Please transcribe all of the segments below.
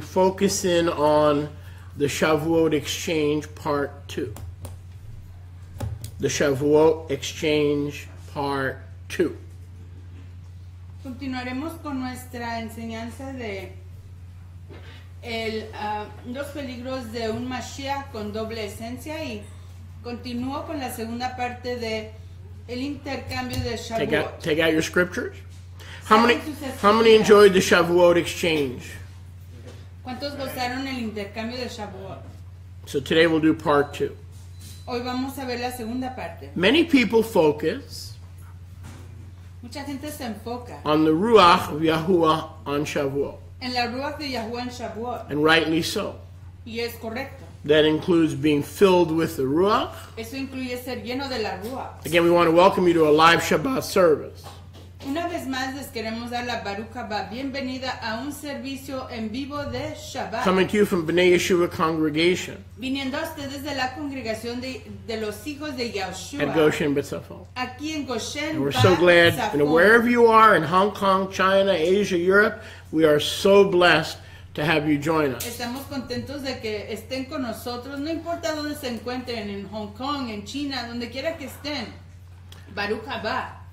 focus in on the Shavuot exchange part two. The Shavuot exchange part two. Continuaremos con nuestra enseñanza de el, ah, los peligros de un Mashiach con doble esencia y continúo con la segunda parte de el intercambio de Take out, take out your scriptures. How many, how many enjoyed the Shavuot exchange? ¿Cuántos gozaron el intercambio de Shavuot? So today we'll do part two. Hoy vamos a ver la segunda parte. Many people focus Mucha gente se enfoca on the Ruach of Yahuwah on Shavuot, en la Ruach de Yahuwah en Shavuot and rightly so. y es correcto. That includes being filled with the Ruach. Eso incluye ser lleno de la Ruach. Again, we want to welcome you to a live Shabbat service. Una vez más les queremos dar la Baruch bienvenida a un servicio en vivo de Shabbat. Coming to you from Bnei Yeshua congregation Viniendo a ustedes de la congregación de, de los hijos de at Yahushua. Goshen B'Tzafel. Aquí en Goshen. And we're so glad, you know, wherever you are in Hong Kong, China, Asia, Europe, we are so blessed to have you join us. Estamos contentos de que estén con nosotros, no importa dónde se encuentren, en Hong Kong, en China, donde quiera que estén. Baruch Haba.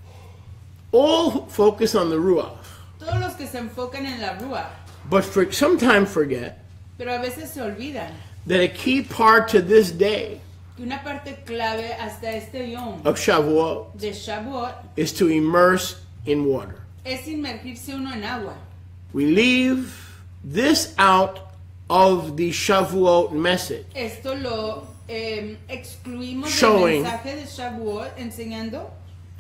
All focus on the Ruach, Todos los que se enfocan en la Ruach, but for, sometimes forget pero a veces se olvidan that a key part to this day que una parte clave hasta este yom of Shavuot de Shavuot is to immerse in water. es inmergirse uno en agua. We leave this out of the Shavuot message. Esto lo eh, excluimos Showing. del mensaje de Shavuot enseñando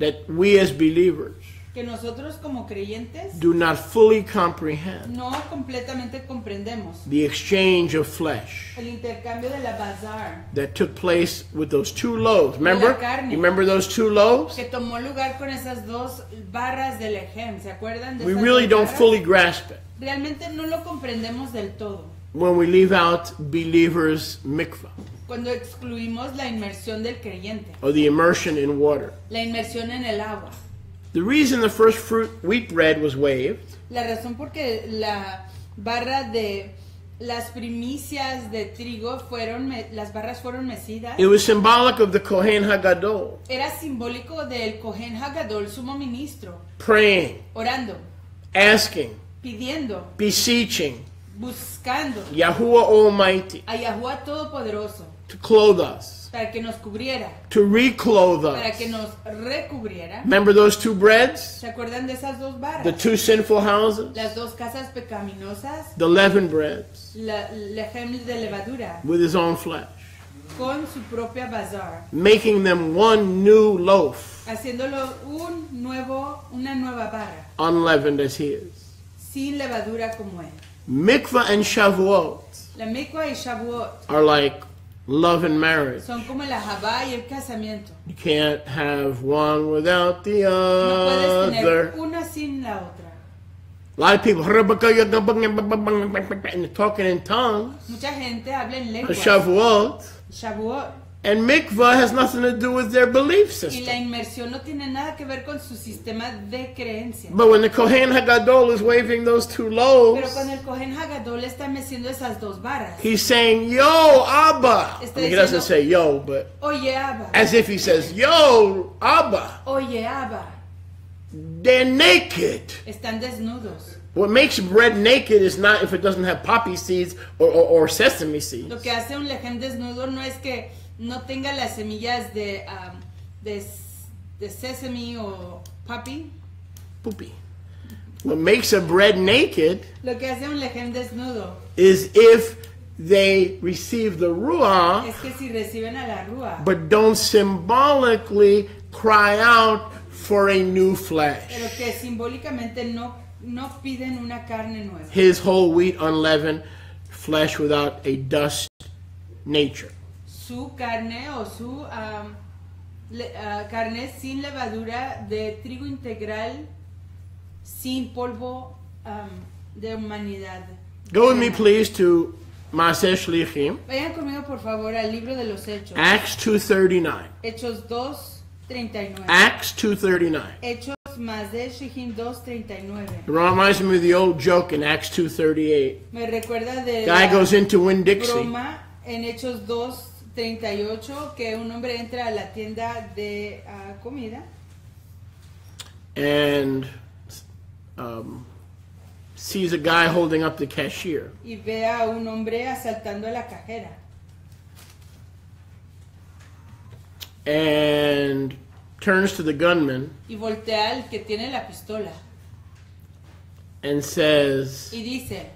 that we as believers que nosotros como creyentes do not fully comprehend no completamente comprendemos the exchange of flesh el intercambio de la bazar that took place with those two loaves. Remember? You remember those two loaves? que tomó lugar con esas dos barras del Ejem. ¿Se acuerdan de We really don't barras? fully grasp it Realmente no lo comprendemos del todo when we leave out believers' mikvah cuando excluimos la inmersión del creyente, or the immersion in water. la inmersión en el agua. The reason the first fruit wheat bread was waved La razón por que la barra de las primicias de trigo fueron, las barras fueron mecidas, it was symbolic of the Kohen Hagadol era simbólico del Cohen Hagadol, sumo ministro, praying, orando, asking, pidiendo, beseeching. buscando Yahuwah Almighty. a Yahuwah Todopoderoso to clothe us, para que nos cubriera, to reclothe para que us. nos recubriera. Remember those two breads? ¿Se acuerdan de esas dos barras? The two sinful houses? Las dos casas pecaminosas, The leavened breads la lejem de levadura, with his own flesh, con su propia bazar, making them one new loaf, haciéndolo un nuevo, una nueva barra, unleavened as he is. sin levadura como él. Mikvah and Shavuot La Mikvah y Shavuot are like love and marriage. son como la Jabá y el casamiento. You can't have one without the No puedes other. tener una sin la otra. A lot of people and talking in tongues. Mucha gente habla en on lengua. Shavuot. Shavuot. And mikvah has nothing to do with their belief Y la system. inmersión no tiene nada que ver con su sistema de creencia. But when the Kohen Hagadol is waving those two Pero loaves, cuando el Cohen Hagadol está meciendo esas dos barras, he's saying, Yo, Abba. I mean, he doesn't say yo, but oye Abba, as if he says, Yo, Abba, oye Abba, they're naked. están desnudos. What makes bread naked is not if it doesn't have poppy seeds or, or, or sesame seeds. Lo que hace un lejem desnudo no es que no tenga las semillas de, um, de, de sesame o papi. Poopy. What makes a bread naked Lo que hace un lejem desnudo is if they receive the ruah, es que si reciben a la rúa, but don't symbolically cry out for a new pero flesh. que simbólicamente no, no piden una carne nueva. His whole wheat unleavened flesh without a dust nature. Su carne o su um, le- ah, carne sin levadura de trigo integral, sin polvo um, de humanidad. Go with me, please, to Maaseh Shlichim, Vayan conmigo por favor al libro de los Hechos. Acts 2.39. Hechos 2, 39. Acts 2.39. Hechos Shihim 2.39. It reminds me of the old joke in Acts 2.38. Me recuerda de Guy goes into Winn-Dixie broma en Hechos 2.38 que un hombre entra a la tienda de ah, comida and um, sees a guy holding up the cashier. y ve a un hombre asaltando a la cajera and turns to the gunman y voltea al que tiene la pistola and says, y dice,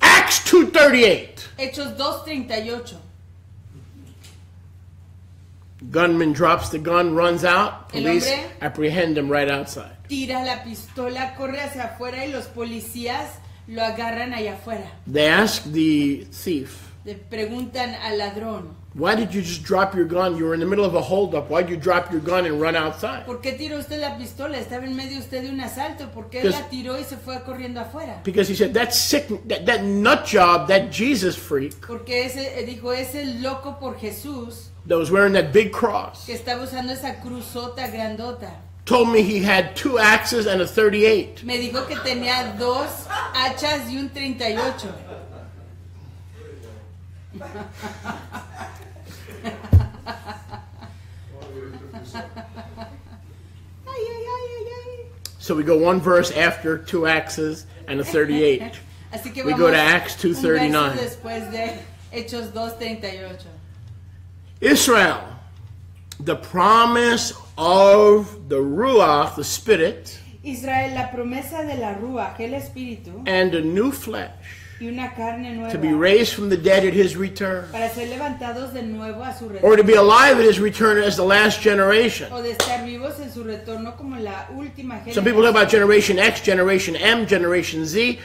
Acts 2.38. Hechos 2.38. Gunman drops the gun, runs out. Police apprehend him right outside. Tira la pistola, corre hacia afuera y los policías lo agarran allá afuera. They ask the thief, Le preguntan al ladrón, Why did you just drop your gun? You were in the middle of a holdup. Why'd you drop your gun and run outside? ¿por qué tiró usted la pistola? Estaba en medio usted de un asalto. ¿Por qué la tiró y se fue corriendo afuera? Because he said, That sick, that, that nut job, that Jesus freak Porque ese, dijo, ese loco por Jesús that was wearing that big cross que estaba usando esa cruzota grandota. told me he had two axes and a 38. Me dijo que tenía dos hachas y un 38. Ay, ay, ay, ay, ay. So we go one verse after two axes and a 38. Así que We vamos go to Acts un 2:39. verso después de Hechos 2.38. Israel, the promise of the Ruach, the Spirit, Israel, la promesa de la Rúa, el Espíritu, and a new flesh una carne nueva to be raised from the dead at his return, para ser levantados de nuevo a su or to be alive at his return as the last generation. o de estar vivos en su retorno como la última Some people talk about Generation X, Generation M, Generation Z.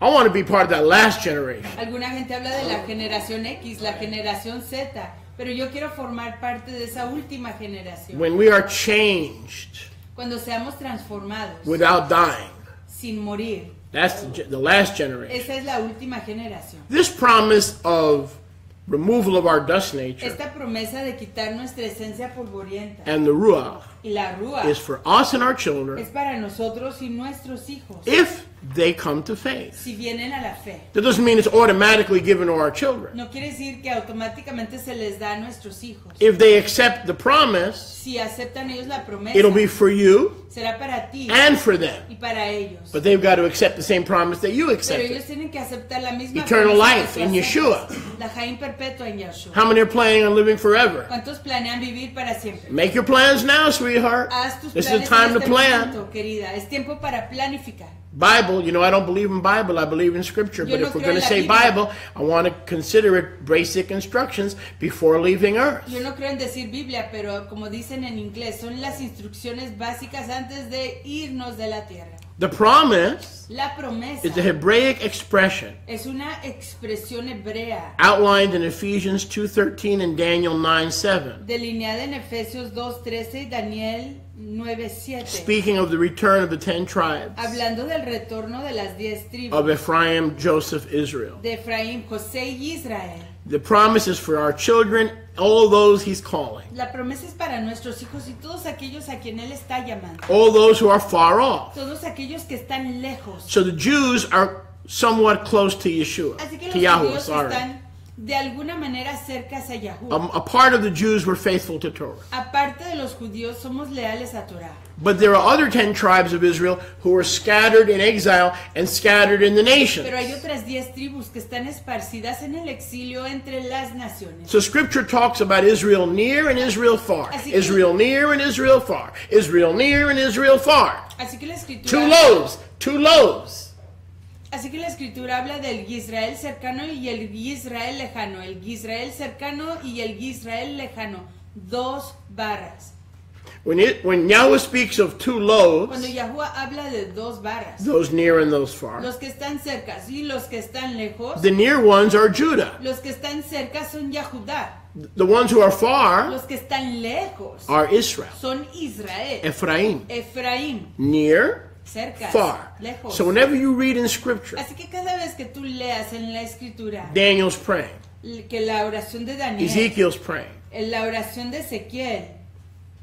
I want to be part of that last generation. Alguna gente habla de la generación X, la generación Z, pero yo quiero formar parte de esa última generación. When we are changed Cuando seamos transformados without dying. sin morir. That's the, the last generation. Esa es la última generación. This promise of removal of our dust nature Esta promesa de quitar nuestra esencia polvorienta and the Ruach y la is for us and our es children para nosotros y nuestros hijos if they come to faith. si vienen a la fe. That doesn't mean it's automatically given to our children. No quiere decir que automáticamente se les da a nuestros hijos. If they accept the promise, Si aceptan ellos la promesa, it'll be for you será para ti and for them. y para ellos. But they've got to accept the same promise that you Pero accepted. ellos tienen que aceptar la misma Eternal promesa life que tú in aceptas. Yeshua. La Jaim perpetua en Yeshua. How many are planning on living forever? ¿Cuántos planean vivir para siempre? Make your plans now, sweetheart. This is the time to plan. momento, querida. Es tiempo para planificar. Bible, you know, I don't believe in Bible, I believe in Scripture. Yo But no if we're going to say Biblia. Bible, I want to consider it basic instructions before leaving Earth. Yo no creo en decir Biblia, pero como dicen en inglés, son las instrucciones básicas antes de irnos de la tierra. The promise La promesa is a Hebraic expression es una expresión hebrea outlined in Ephesians 2.13 and Daniel 9.7, delineada en Efesios 2.13 y Daniel 9.7, speaking of the return of the ten tribes hablando del retorno de las diez tribus of Ephraim, Joseph, Israel. de Efraín, José y Israel. The promise is for our children, all those he's calling, La promesa es para nuestros hijos y todos aquellos a quien Él está llamando. all those who are far off. Todos aquellos que están lejos. So the Jews are somewhat close to Yeshua, Así que to los Yahweh, sorry. están de alguna manera cercas a Yahweh. Um, a part of the Jews were faithful to Torah. Aparte de los judíos, somos leales a Torah. But there are other ten tribes of Israel who were scattered in exile and scattered in the nations. Pero hay otras diez tribus que están esparcidas en el exilio entre las naciones. So scripture talks about Israel near and Israel far. Israel near and Israel far. Israel near and Israel far. Así que la Two loaves, two loaves. Así que la escritura habla del Israel cercano y el Israel lejano, el Israel cercano y el Israel lejano, dos barras. When, it, when Yahweh speaks of two loaves, Cuando Yahweh habla de dos barras, those near and those far, los que están cerca y los que están lejos, the near ones are Judah. los que están cerca son Yahudá, The ones who are far los que están lejos are Israel, son Israel, Ephraim. Efraín, Near, cerca, far. lejos. So whenever you read in scripture, Así que cada vez que tú leas en la escritura Daniel's praying, que la oración de Daniel, Ezekiel's praying, eh, la oración de Ezequiel,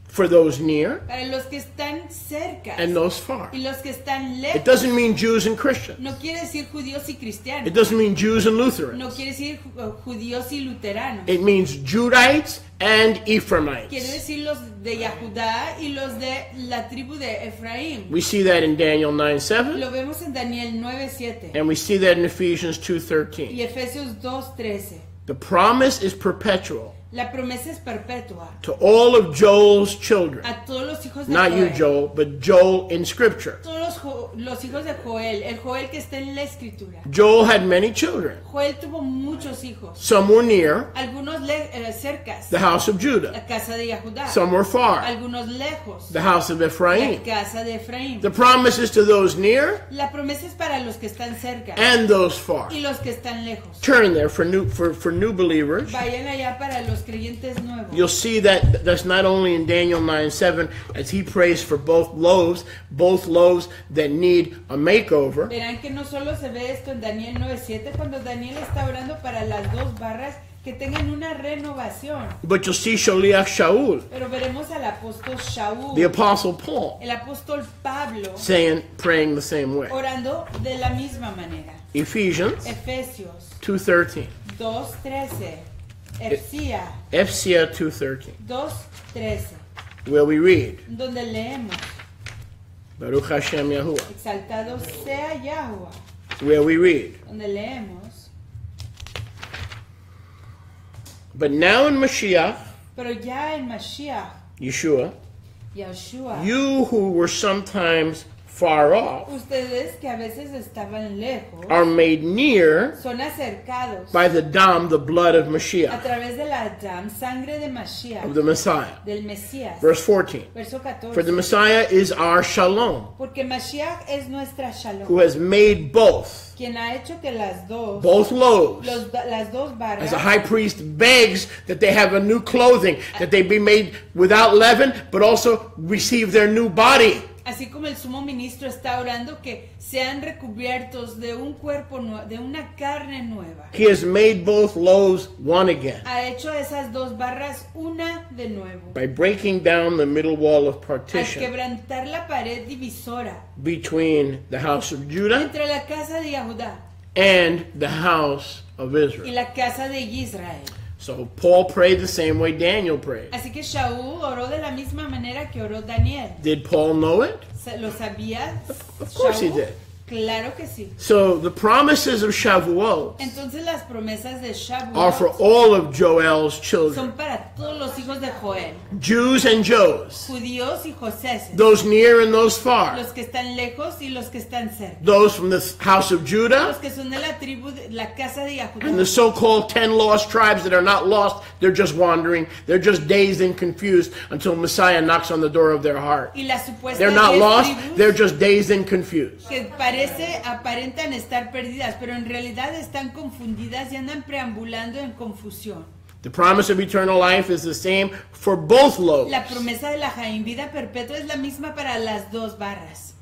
for those near para los que están cerca and those far. y los que están It doesn't mean Jews and Christians. No quiere decir judíos y cristianos. It doesn't mean Jews and No Lutherans. quiere decir judíos y luteranos. It means Judites and Quiere Ephraimites. decir los de Yahudá y los de la tribu de Efraín. We see that in Daniel 9 7, Lo vemos en Daniel 9:7 and we see that in Ephesians 2:13. y Efesios 2:13. The promise is perpetual La promesa es perpetua to all of Joel's children. a todos los hijos de Not you, Joel. Joel, but Joel in Scripture. Todos los, los hijos de Joel, el Joel que está en la escritura. Joel had many children. Joel tuvo muchos hijos, Some were near algunos le- eh, cercas, the house of Judah, la casa de some were far, algunos lejos, the house of la Ephraim. casa de Efraín. The promise is to those near La promesa es para los que están cerca and those far. y los que están lejos. Turn there for new for, for new believers. Vayan allá para los creyentes nuevos. You'll see that that's not only in Daniel 9 7, as he prays for both loaves, both loaves that need a makeover, Verán que no solo se ve esto en Daniel 9:7 cuando Daniel está orando para las dos barras que tengan una renovación. but you'll see Sholiach Shaul, Pero veremos al apóstol Shaul, the apostle Paul, el apóstol Pablo, saying, praying the same way. orando de la misma manera. Ephesians Efesios 2.13. 2:13. Efsia Ephsia 2.13, 2:13, where we read, donde leemos, Baruch Hashem Yahuwah, exaltado sea Yahweh, where we read, donde leemos, But now in Mashiach, pero ya en Mashiach, Yeshua, Yahshua, you who were sometimes far off ustedes que a veces estaban lejos, are made near son acercados by the dam, the blood of a Mashiach, través de la dam, sangre de of the Messiah. del Mesías. Verse 14. Verso For the Messiah is our shalom, Porque Mashiach es nuestra who has made both, quien ha hecho que las dos, both loaves. los- las dos As barras, a high priest begs that they have a new clothing, that they be made without leaven, but also receive their new body. Así como el sumo ministro está orando que sean recubiertos de un cuerpo de una carne nueva. He has made both loaves one again Ha hecho esas dos barras una de nuevo. by breaking down the middle wall of Al partition quebrantar la pared divisora between the house of Judah entre la casa de Yahudá and the house of y Israel. la casa de Israel. So Paul prayed the same way Daniel prayed. Así que Shaul oró de la misma manera que oró Daniel. Did Paul know it? ¿Se- ¿Lo sabía? Of course he did. Claro que sí. So the promises of Shavuot Entonces las promesas de are for all of Joel's children, son para todos los hijos de Joel, Jews and Joes, judíos y joseses, those near and those far, los que están lejos y los que están cerca, those from the house of los Judah, que son de la tribu, de la casa de and the so-called ten lost tribes that are not lost, they're just wandering, they're just dazed and confused until Messiah knocks on the door of their heart. y supuestas They're not lost, tribus they're just dazed and confused. que parece aparentan estar perdidas, pero en realidad están confundidas y andan preambulando en confusión. The promise of eternal life is the same for both loaves. La promesa de la vida perpetua es la misma para las dos barras.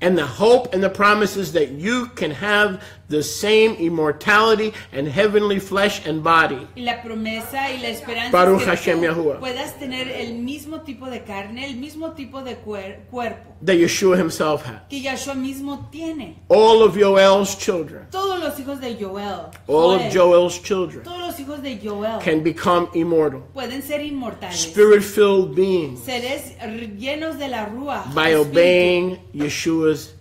And the hope and the promise is that you can have the same immortality and heavenly flesh and body. Y la promesa y la esperanza Baruch es que Hashem Yahuwah. puedas tener el mismo tipo de carne, el mismo tipo de cuer- cuerpo that Yeshua himself had. que Yahshua mismo tiene. All of Joel's children, Todos los hijos de Joel, all Joel, of Joel's children todos los hijos de Joel can become immortal, pueden ser inmortales, spirit-filled beings seres llenos de la rúa, by obeying Yeshua's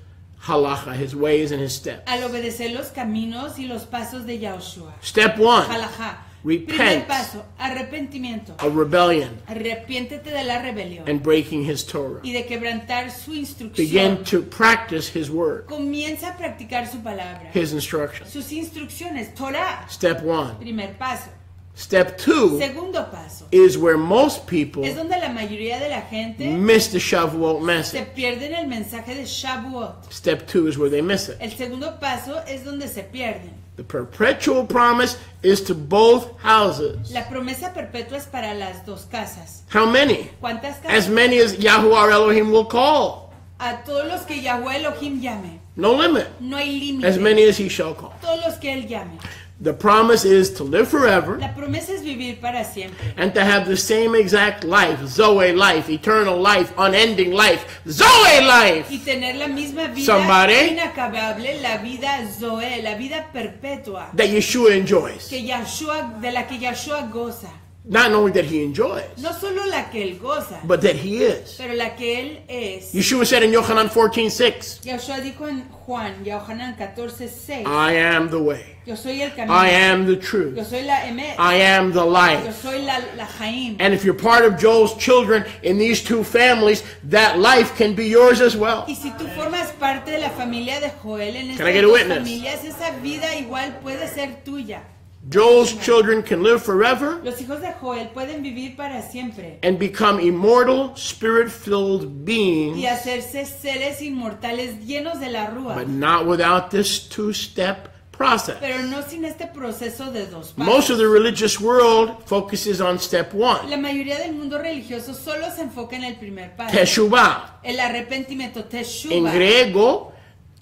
halacha, his ways and his steps. al obedecer los caminos y los pasos de Yahushua. Step one, Halajá. Repent. Primer paso, arrepentimiento. of rebellion Arrepiéntete de la rebelión and breaking his Torah. y de quebrantar su instrucción. Begin to practice his word, Comienza a practicar su palabra. his instructions. Sus instrucciones, Torah. Step one. Primer paso. Step two Segundo paso. is where most people Es donde la mayoría de la gente miss the Shavuot se message. pierden el mensaje de Shavuot. Step two is where they miss it. El segundo paso es donde se pierden. The perpetual promise is to both houses. La promesa perpetua es para las dos casas. How many? ¿Cuántas As many as Yahuwah Elohim will call. A todos los que Yahweh Elohim llame. No limit. No hay límite. As many as he shall call. Todos los que Él llame. The promise is to live forever La promesa es vivir para siempre and to have the same exact life, Zoe life, eternal life, unending life, Zoe life. y tener la misma vida Somebody? inacabable, la vida Zoe, la vida perpetua that Yeshua enjoys. que Yahshua, de la que Yahshua goza. Not only that he enjoys, No solo la que él goza, but that he is. pero la que él es. Yeshua said in Yohanan 14:6, Yahshua dijo en Juan, Yohanan 14, 6, I am the way, yo soy el camino, I am the yo truth, soy la Emet, I am the yo life. soy la, la Jaim. And if you're part of Joel's children in these two families, that life can be yours as well. Y si tú formas parte de la familia de Joel en Can I estas get a witness? familias, esa vida igual puede ser tuya. Joel's children can live forever Los hijos de Joel pueden vivir para siempre and become immortal, spirit-filled y beings, hacerse seres inmortales llenos de la rúa, but not without this two-step process. pero no sin este proceso de dos Most of the religious world focuses on step one, La mayoría del mundo religioso solo se enfoca en el primer paso, teshuvah. el arrepentimiento En griego,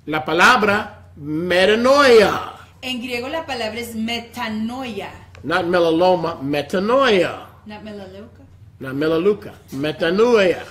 la palabra metanoia, En griego la palabra es metanoia, not melaloma, metanoia, not melaleuca. not melaluka, metanoia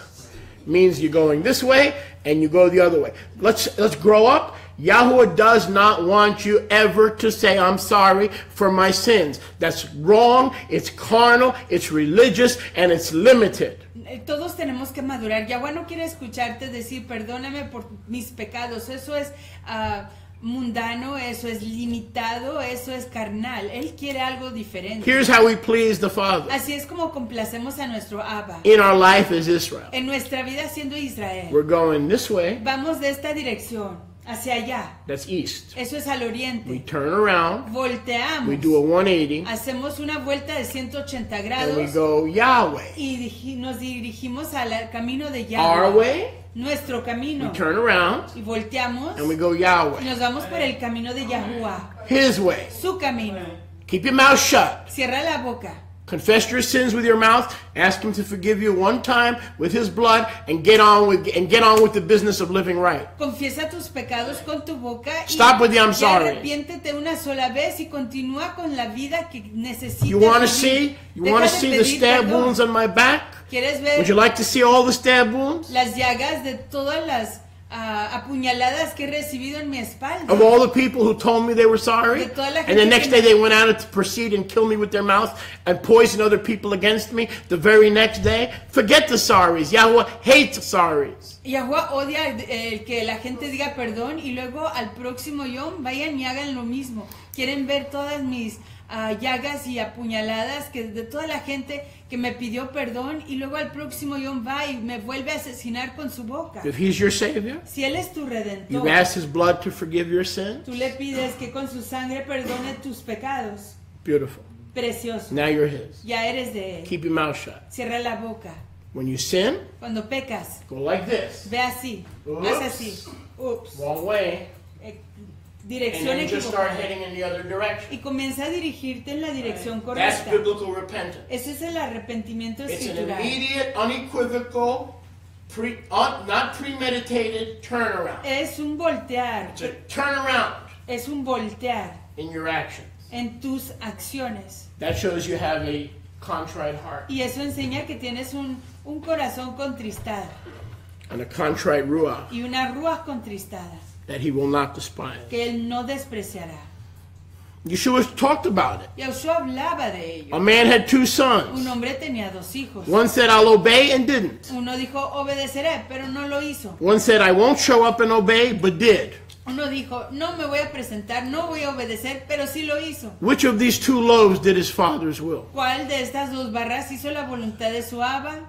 means you're going this way and you go the other way. Let's let's grow up. Yahweh does not want you ever to say, I'm sorry for my sins. That's wrong, it's carnal, it's religious, and it's limited. Eh, Todos tenemos que madurar. Yahweh no quiere escucharte decir perdóname por mis pecados. Eso es ah, mundano, eso es limitado, eso es carnal. Él quiere algo diferente. Here's how we please the Father. Así es como complacemos a nuestro Abba. In our life as Israel. En nuestra vida siendo Israel, We're going this way, vamos de esta dirección hacia allá. that's east. Eso es al We oriente. turn around, Volteamos. we do a 180, Hacemos una vuelta de 180 and we grados go Yahweh. y nos dirigimos al camino de Our Yahweh. way, Nuestro we camino. turn around, Y volteamos and we go y Yahweh. nos vamos por el camino de Yahuwah. His way. Su camino. Keep your mouth shut. Cierra la boca. Confess your sins with your mouth. Ask Him to forgive you one time with His blood, and get on with and get on with the business of living right. Confiesa tus pecados con tu boca y, Stop with the I'm sorry. arrepiéntete una sola vez y continúa con la vida que necesitas. You want to see? You want to see the stab wounds on my back? ¿Quieres ver Would you like to see all the stab wounds? las llagas de todas las ah, apuñaladas que he recibido en mi espalda? Of all the people who told me they were sorry, and the next day they went out to proceed and kill me with their mouth and poison other people against me the very next day. Forget the sorries. Yahweh hates sorries. Yahuwah odia el, el que la gente diga perdón y luego al próximo yom vayan y hagan lo mismo. Quieren ver todas mis ah, llagas y apuñaladas que de toda la gente que me pidió perdón y luego al próximo yom va y me vuelve a asesinar con su boca. If He's your Savior, Si Él es tu redentor, asked His blood to forgive your sins. tú le pides que con su sangre perdone tus pecados. Beautiful. Precioso. Now you're His. Ya eres de Él. Keep your mouth shut. Cierra la boca. When you sin, Cuando pecas, go like this. ve así. Ups. Haz así. Ups. Wrong way. And Dirección then just start equivocada. heading in the other direction. y comienza a dirigirte en la dirección That's correcta. biblical repentance. Ese es el arrepentimiento It's an escritural. immediate, unequivocal, pre, un, not premeditated turnaround. Es un voltear, It's a turnaround es un voltear in your actions. en tus acciones. That shows you have a contrite heart Y eso enseña que tienes un, un corazón contristado and a contrite ruach y una rúa contristada that he will not despise. que él no despreciará. Yeshua talked about it. Yahushua hablaba de ello. A man had two Un sons. hombre tenía dos hijos. One said, I'll obey and didn't. Uno dijo, obedeceré, pero no lo hizo. One said, I won't show up and obey, but did. Uno dijo, no me voy a presentar, no voy a obedecer, pero sí lo hizo. Which of these two loaves did his father's will? ¿Cuál de estas dos barras hizo la voluntad de su Abba?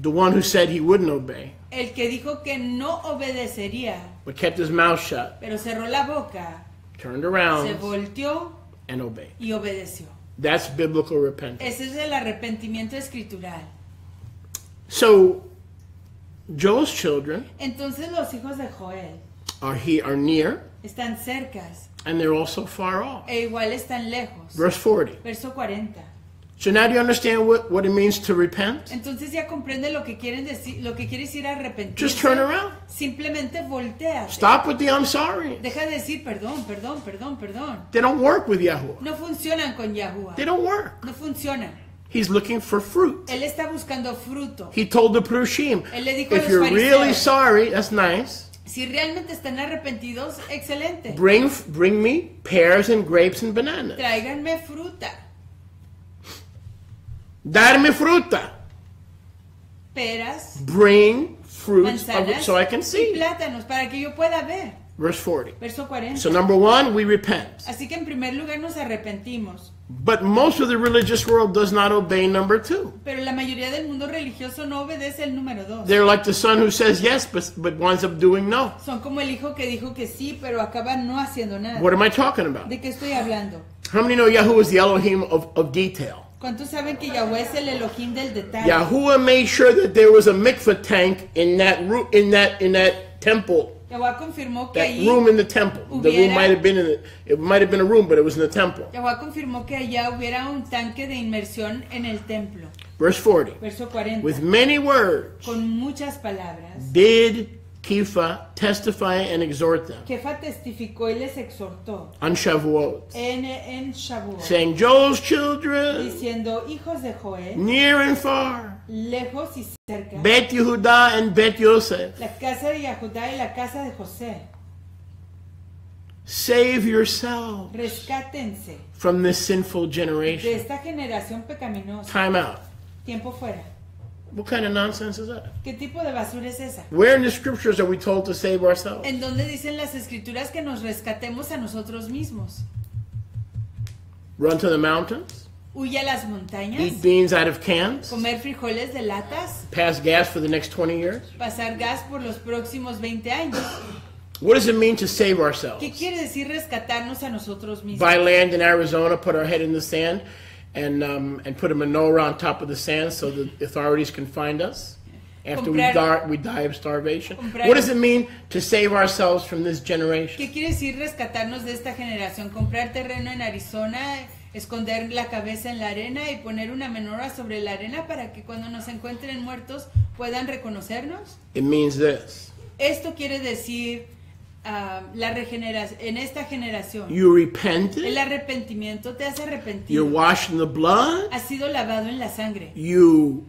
The one who said he wouldn't obey, El que dijo que no obedecería, but kept his mouth shut, pero cerró la boca, turned around. se volteó and obeyed. y obedeció. That's biblical repentance. Ese es el arrepentimiento escritural. So, Joel's children Entonces los hijos de Joel are he are near, están cercas and they're also far off. e igual están lejos. Verse 40. Verso 40. So now do you understand what, what it means to repent? Entonces ya comprende lo que quieren decir, lo que quiere decir arrepentirse. Just turn around. Simplemente voltea. Stop with the I'm sorry. Deja de decir perdón, perdón, perdón, perdón. They don't work with Yahweh. No funcionan con Yahuwah. They don't work. No funcionan. He's looking for fruit. Él está buscando fruto. He told the Prushim, Él le dijo a if you're really sorry, that's nice. Si realmente están arrepentidos, excelente. Bring bring me pears and grapes and bananas. Tráiganme fruta, Darme fruta. peras, Bring fruits manzanas so I can y see. plátanos para que yo pueda ver. Verse 40. Verso 40. So number one, we repent. Así que en primer lugar nos arrepentimos. But most of the religious world does not obey number two. Pero la mayoría del mundo religioso no obedece el número dos. They're like the son who says yes, but, but winds up doing no. Son como el hijo que dijo que sí, pero acaba no haciendo nada. What am I talking about? ¿De qué estoy hablando? How many know Yahweh is the Elohim of, of detail? ¿Cuántos saben que Yahweh es el Elohim del detalle? Yahuwah made sure that there was a mikvah tank in that room, in that in that temple, Yahweh confirmó que that ahí room in the temple. The room might have been in it. It might have been a room, but it was in the temple. Yahweh confirmó que allá hubiera un tanque de inmersión en el templo. Verse 40. Verso 40. With many words Con muchas palabras. did Kepha testify and exhort them. Kefa testificó y les exhortó. On Shavuot, en, en Shavuot, saying, Joel's children, diciendo, hijos de Joel, near and far, lejos y cerca, Bet Yehuda and Bet Yosef, la casa de Yahudá y la casa de José, save yourselves rescátense. from this sinful generation. de esta generación pecaminosa. Time out. Tiempo fuera. What kind of nonsense is that? ¿Qué tipo de basura es esa? Where in the scriptures are we told to save ourselves? En donde dicen las escrituras que nos rescatemos a nosotros mismos. Run to the mountains, Huye a las montañas, eat beans out of cans, comer frijoles de latas, pass gas for the next 20 years? pasar gas por los próximos 20 años. What does it mean to save ourselves? ¿Qué quiere decir rescatarnos a nosotros mismos? Buy land in Arizona, put our head in the sand, and um, and put a menorah on top of the sand so the authorities can find us after we die, we die of starvation. What does it mean to save ourselves from this generation? ¿Qué quiere decir rescatarnos de esta generación? Comprar terreno en Arizona, esconder la cabeza en la arena y poner una menora sobre la arena para que cuando nos encuentren muertos puedan reconocernos. It means this: Esto quiere decir ah, la regeneración en esta generación. you El repented, arrepentimiento te hace you're arrepentido. washed in the blood, Has sido lavado en la sangre. you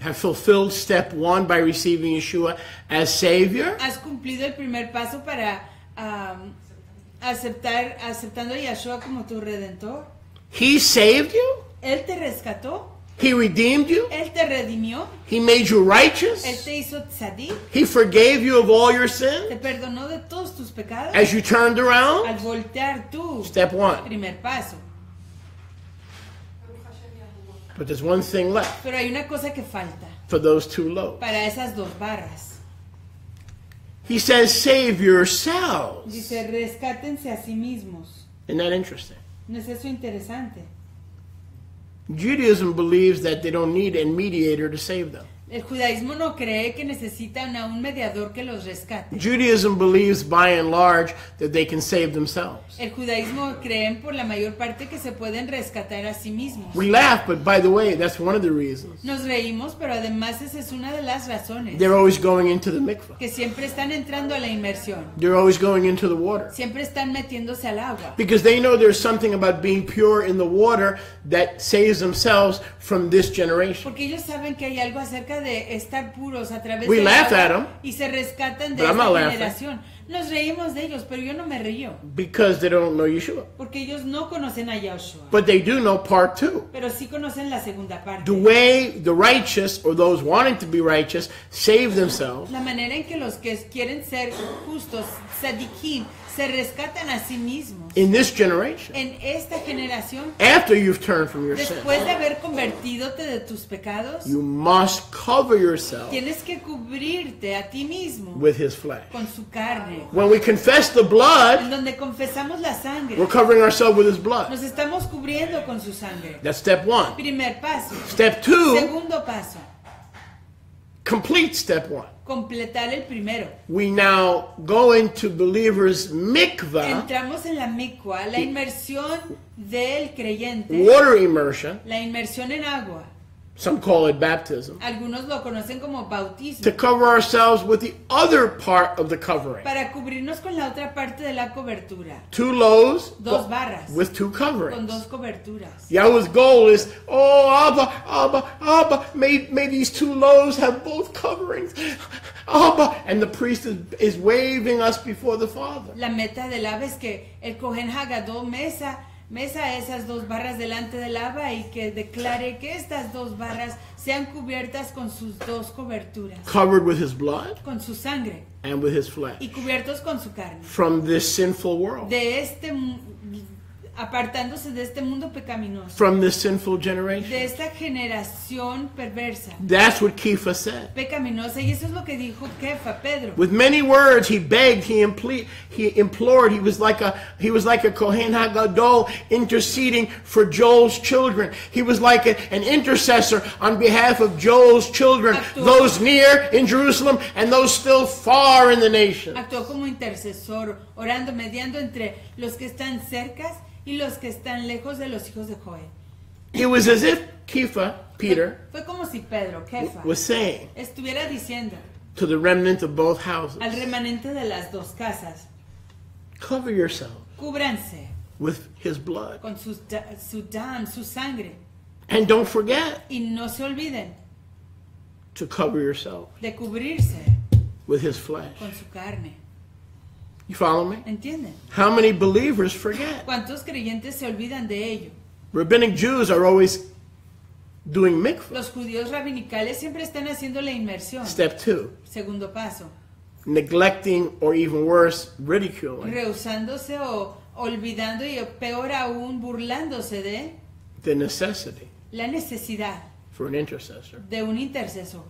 have fulfilled step one by receiving Yeshua as Savior. Has cumplido el primer paso para ah, aceptar aceptando a Yahshua como tu redentor. He saved you. Él te rescató. He redeemed you. Él te redimió. He made you righteous. Él te hizo tzadik, He forgave you of all your sins. te perdonó de todos tus pecados. as you turned around. Al voltear tú, Step one. primer paso. But there's one thing left Pero hay una cosa que falta for those two loaves. para esas dos barras. He says, save yourselves. Dice, rescátense a sí mismos. Isn't that interesting? ¿No es eso interesante? Judaism believes that they don't need a mediator to save them. El judaísmo no cree que necesitan a un mediador que los rescate. Judaism believes by and large that they can save themselves. El judaísmo creen por la mayor parte que se pueden rescatar a sí mismos. We laugh, but by the way, that's one of the reasons. Nos reímos, pero además esa es una de las razones. They're always going into the mikvah. Que siempre están entrando a la inmersión. They're always going into the water. Siempre están metiéndose al agua. Because they know there's something about being pure in the water that saves themselves from this generation. Porque ellos saben que hay algo acerca de estar puros a través We del laugh agua at 'em. y se rescatan de But I'm esta not laughing. generación. Nos reímos de ellos, pero yo no me río, Because they don't know Yeshua. porque ellos no conocen a Yahshua, But they do know part two. pero sí conocen la segunda parte. The way the righteous or those wanting to be righteous save themselves La manera en que los que quieren ser justos, sadikim, se rescatan a sí mismos in this generation en esta generación, after you've turned from your después de haber convertidote de tus pecados, You must cover yourself tienes que cubrirte a ti mismo with his flesh. con su carne. When we confess the En blood, donde confesamos la sangre, we're covering ourselves with his blood. nos estamos cubriendo con su sangre. That's step one. Primer paso. Step two, Segundo paso. Complete step one. completar el primero. We now go into believers' mikvah, Entramos en la micua, la inmersión del creyente, water immersion. la inmersión en agua. Some call it baptism. Algunos lo conocen como bautismo. To cover ourselves with the other part of the covering. para cubrirnos con la otra parte de la cobertura, Two loaves Dos barras. with two coverings. con dos coberturas. Yahweh's goal is, oh, Abba, Abba, Abba, may, may these two loaves have both coverings. Abba. And the priest is, is waving us before the Father. La meta del ave es que el Cohen Hagadó mesa, mesa esas dos barras delante del ave y que declare que estas dos barras sean cubiertas con sus dos coberturas, Covered with his blood con su sangre and with his flesh. y cubiertos con su carne. From this sinful world. De este apartándose de este mundo pecaminoso, From this sinful de generation. esta generación perversa, That's what Kepha said. pecaminosa y eso es lo que dijo Kefa, Pedro. With many words, he begged, he, imple- he implored. He was like a he was like a Kohen Hagadol interceding for Joel's children. He was like a- an intercessor on behalf of Joel's children, Actuó- those near in Jerusalem and those still far in the nation. Actuó como intercesor, orando, mediando entre los que están cercas y los que están lejos de los hijos de Joel. It was as if Kepha, Peter, Fue como si Pedro, Kefa, was saying estuviera diciendo to the remnant of both houses, al remanente de las dos casas, cover yourself cúbranse with his blood. con da- su dam, su sangre, And don't forget y no se olviden to cover yourself de cubrirse with his flesh. con su carne. You follow me? ¿Entienden? How many believers forget? ¿Cuántos creyentes se olvidan de ello? Rabbinic Jews are always doing mikvah. Los judíos rabinicales siempre están haciendo la inmersión. Step two, Segundo paso, neglecting or even worse, ridiculing rehusándose o olvidando y peor aún burlándose de the necessity la necesidad for an intercessor. de un intercesor.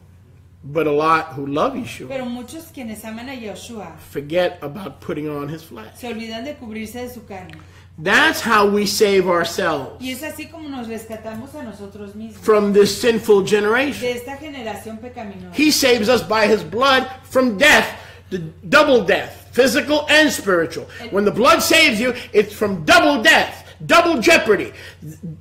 But a lot who love Yeshua Pero muchos quienes aman a Yeshua forget about putting on his flesh. se olvidan de cubrirse de su carne. That's how we save ourselves Y es así como nos rescatamos a nosotros mismos from this sinful generation. de esta generación pecaminosa. He saves us by his blood from death, the double death, physical and spiritual. When the blood saves you, it's from double death, double jeopardy,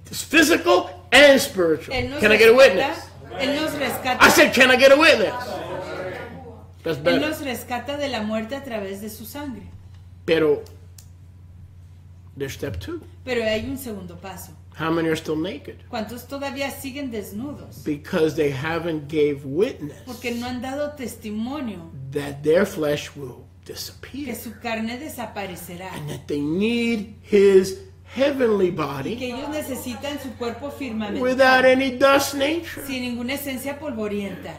physical and spiritual. Can I get a witness? Él nos rescata. I said, can I get a witness? That's Él nos rescata de la muerte a través de su sangre. Pero there's step two. Pero hay un segundo paso. How many are still naked? ¿Cuántos todavía siguen desnudos? Because they haven't gave witness Porque no han dado testimonio that their flesh will que disappear su carne desaparecerá. and that they need his heavenly Y body que ellos necesitan su cuerpo without any dust nature, Sin ninguna esencia polvorienta.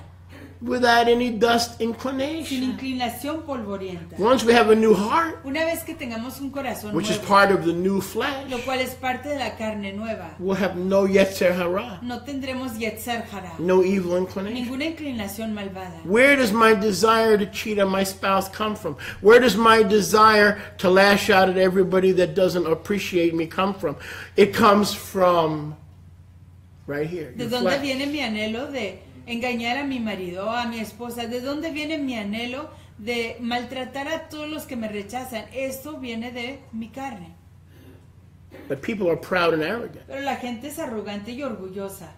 Without any dust inclination. Sin inclinación polvorienta. Once we have a new heart, Una vez que tengamos un corazón which is part of the new flesh, lo cual es parte de la carne nueva, we'll have no yetzer hara, no tendremos Yetzer Hara, no evil inclination. ninguna inclinación malvada. Where does my desire to cheat on my spouse come from? Where does my desire to lash out at everybody that doesn't appreciate me come from? It comes from right here. ¿De dónde flesh. viene mi anhelo de engañar a mi marido a mi esposa? ¿De dónde viene mi anhelo de maltratar a todos los que me rechazan? Esto viene de mi carne. But people are proud and arrogant. Pero la gente es arrogante y orgullosa.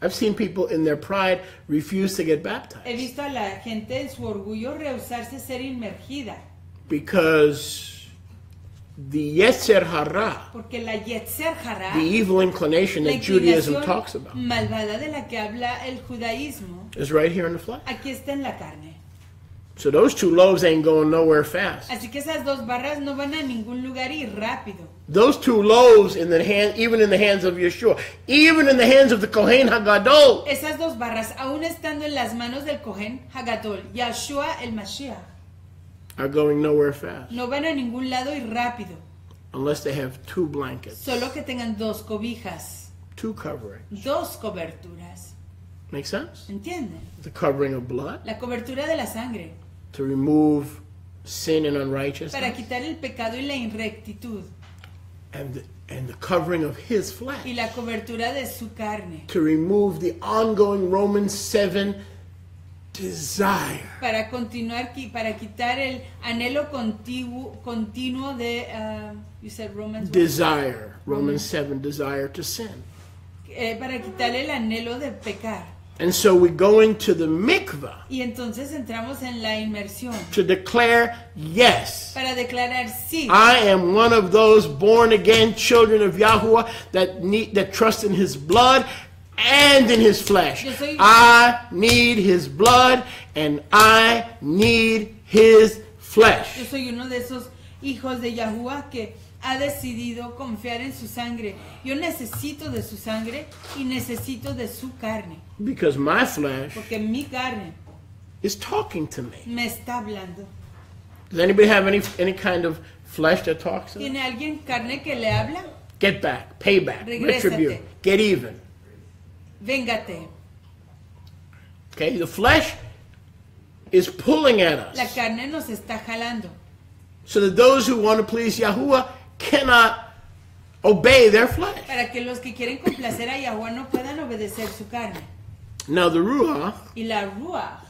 I've seen people in their pride refuse to get He baptized visto a la gente en su orgullo rehusarse a ser inmergida. because the yetzer hara, Porque la Yetzer Hara, the evil inclination that Judaism talks about, malvada de la que habla el judaísmo, is right here in the flesh. aquí está en la carne. So those two loaves ain't going nowhere fast. Así que esas dos barras no van a ningún lugar y rápido. Those two loaves in the hand, even in the hands of Yeshua, even in the hands of the Kohen Hagadol, Esas dos barras, aún estando en las manos del Cohen Hagadol, Yahshua el Mashiach, are going nowhere fast no van a ningún lado y rápido. unless they have two blankets, Solo que tengan dos cobijas, two coverings. dos coberturas. Make sense? ¿Entienden? The covering of blood La cobertura de la sangre to remove sin and unrighteousness, para quitar el pecado y la inrectitud. and the, and the covering of His flesh Y la cobertura de su carne to remove the ongoing Romans seven desire. para continuar para quitar el anhelo continuo continuo de ah, you said Romans? Desire. Romans 7, desire to sin. Eh, para quitar el anhelo de pecar And so we go into the mikvah y entonces entramos en la inmersión to declare, yes, para declarar sí I am one of those born again children of Yahuwah that need that trust in his blood and in his flesh. I need his blood and I need his yo flesh. soy uno de esos hijos de Yahuwah que ha decidido confiar en su sangre yo necesito de su sangre y necesito de su carne Because my flesh porque mi carne is talking to me. me está hablando Does anybody have any any kind of flesh that talks to them? tiene alguien carne que le habla Get back, payback, Regrésate. retribution, get even. Véngate Okay, the flesh is pulling at la us. carne nos está jalando So that those who want to please Yahuwah cannot obey their flesh. para que los que quieren complacer a Yahuwah no puedan obedecer su carne. Now the Ruach Y la Ruach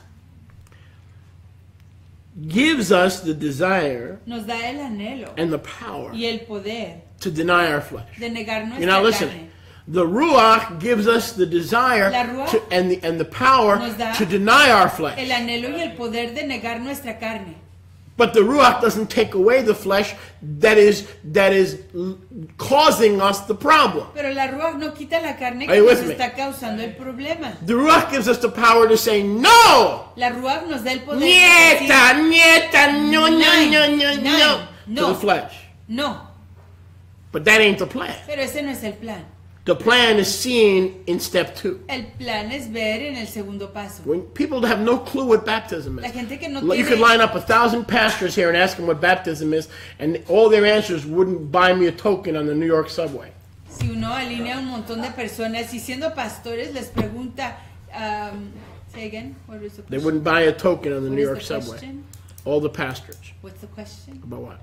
gives us the desire nos da el anhelo and the power y el poder to deny our flesh. de negar You're nuestra not carne. The Ruach gives us the desire to, and, the, and the power to deny our El flesh. anhelo y el poder de negar nuestra carne. But the Ruach doesn't take away the flesh that is that is causing us the problem. Pero la Ruach no quita la carne Are que you nos with me? está causando el problema. The Ruach gives us the power to say no. La Ruach nos da el poder de decir Nieta, nieta, no, no, Nine, no, no, no, nine, to no. the flesh. no, But that ain't the plan. pero ese no es el plan. The plan is seen in step two. El plan es ver en el segundo paso. When people have no clue what baptism is. La gente que no You could line up a thousand pastors here and ask them what baptism is, and all their answers wouldn't buy me a token on the New York subway. Si uno alinea un montón de personas y siendo pastores les pregunta, um, say again, what is the They wouldn't buy a token on the What New York the subway. All the pastors. What's the question? About what?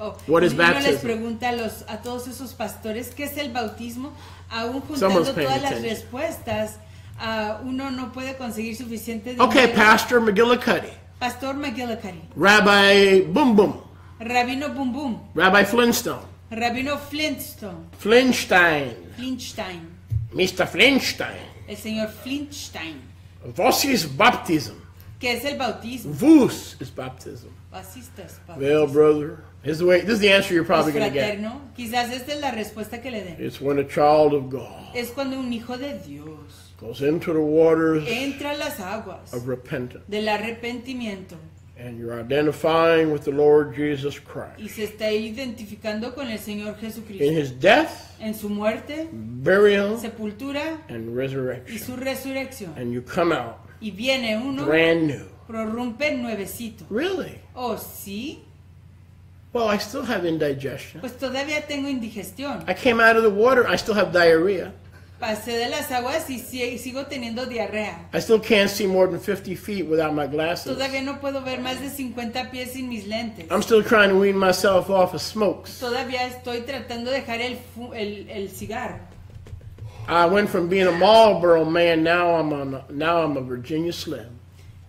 Oh, What is uno les baptism? pregunta a, los, a todos esos pastores qué es el bautismo, aún juntando todas las attention. respuestas, ah, uno no puede conseguir suficiente Okay, dinero. Pastor McGillicuddy, Pastor McGillicuddy, Rabbi Boom Boom, Rabino Boom Boom, Rabbi Flintstone, Rabino Flintstone, Flintstein, Flintstein, Mr. Flintstein. el señor Flintstein, Was is baptism? ¿qué es el bautismo? Vus is baptism. Basistas, Well, brother, here's the way. This is the answer you're ¿Es probably going to get. fraterno? Quizás esta es la respuesta que le den. It's when a child of God Es cuando un hijo de Dios goes into the waters entra a las aguas of repentance, del arrepentimiento and you're identifying with the Lord Jesus Christ y se está identificando con el Señor in Jesucristo His death, en su muerte, burial, sepultura and y resurrection, su resurrección. and you come out Y viene uno, brand new. prorrumpe nuevecito. Really? Oh, sí, Well, I still have indigestion. pues todavía tengo indigestión. I came out of the water. I still have diarrhea. Pasé de las aguas y sigo teniendo diarrea. I still can't see more than 50 feet without my glasses. Todavía no puedo ver más de 50 pies sin mis lentes. I'm still trying to wean myself off of smokes. Todavía estoy tratando de dejar el, el, el cigarro. I went from being a Marlboro man. Now I'm on. A, now I'm a Virginia Slim.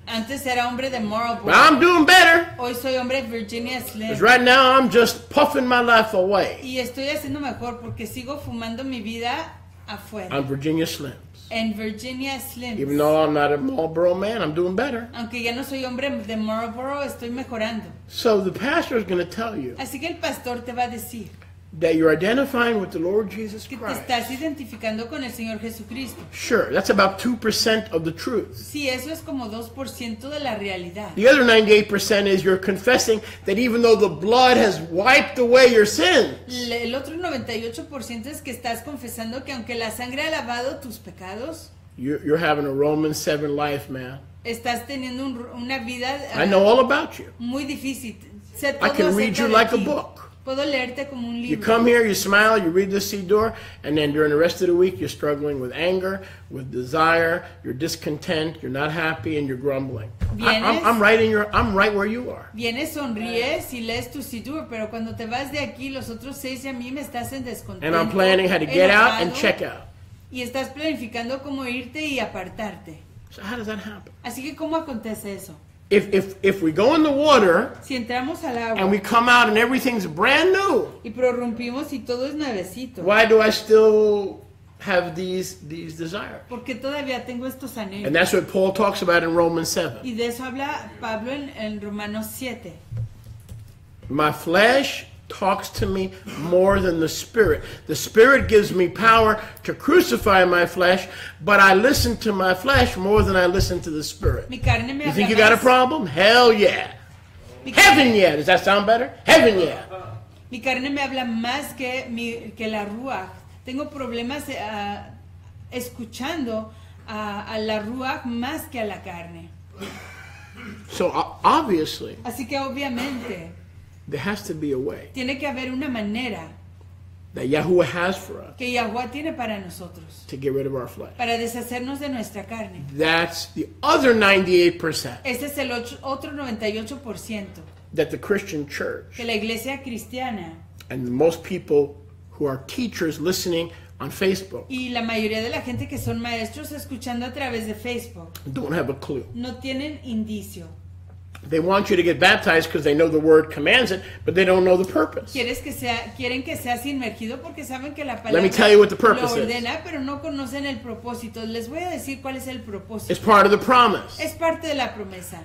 Antes era hombre de Marlboro. But I'm doing better. Hoy soy hombre Virginia Slim. Because right now I'm just puffing my life away Y estoy haciendo mejor porque sigo fumando mi vida afuera. on Virginia Slims. En Virginia Slim. Even though I'm not a Marlboro man, I'm doing better. Aunque ya no soy hombre de Marlboro, estoy mejorando. So the pastor is going to tell you Así que el pastor te va a decir that you're identifying with the Lord Jesus que te Christ. estás identificando con el Señor Jesucristo. Sure, that's about 2% of the truth. Sí, eso es como 2% de la realidad. The other 98% is you're confessing that even though the blood has wiped away your sins, Le- El otro 98% es que estás confesando que aunque la sangre ha lavado tus pecados, you're, you're having a Romans 7 life, man. estás teniendo un- una vida ah, I know all about you. muy difícil. I can read you like a book. Puedo leerte como un You come here, you smile, you read the Siddur, and then during the rest of the week, you're struggling with anger, with desire, you're discontent, you're not happy, and you're grumbling. I, I'm, I'm right in your, I'm right where you are. Vienes, sonríes y lees tu Sidur, pero cuando te vas de aquí, los otros seis y a mí me estás en descontento. And I'm planning how to get out and enojado, check out. Y estás planificando cómo irte y apartarte. So how does that happen? Así que ¿cómo acontece eso? If, if, if we go in the water Si entramos al and we come out and everything's brand new, y prorrumpimos y todo es nuevecito, why do I still have these, these desires? porque todavía tengo estos anhelos. And that's what Paul talks about in Romans 7. Y de eso habla Pablo en, en Romanos 7. My flesh talks to me more than the spirit. The spirit gives me power to crucify my flesh, but I listen to my flesh more than I listen to the spirit. Mi carne me You think you got a problem? Hell yeah. Heaven yeah. Does that sound better? Heaven yeah. mi carne me habla más que, mi, que la ruach. Tengo problemas ah, escuchando a, a la ruach más que a la carne. So obviously, Así que obviamente there has to be a way tiene que haber una manera that Yahuwah has for us que Yahweh tiene para nosotros, to get rid of our flesh. para deshacernos de nuestra carne. That's the other 98% Este es el otro 98% that the Christian church que la iglesia cristiana and most people who are teachers listening on Facebook y la mayoría de la gente que son maestros escuchando a través de Facebook don't have a clue. no tienen indicio. They want you to get baptized because they know the word commands it, but they don't know the purpose. Quieres que sea, quieren que seas inmergido porque saben que la Let me tell you what the purpose lo is. pero no conocen el propósito. Les voy a decir cuál es el propósito. It's part of the promise. Es parte de la promesa.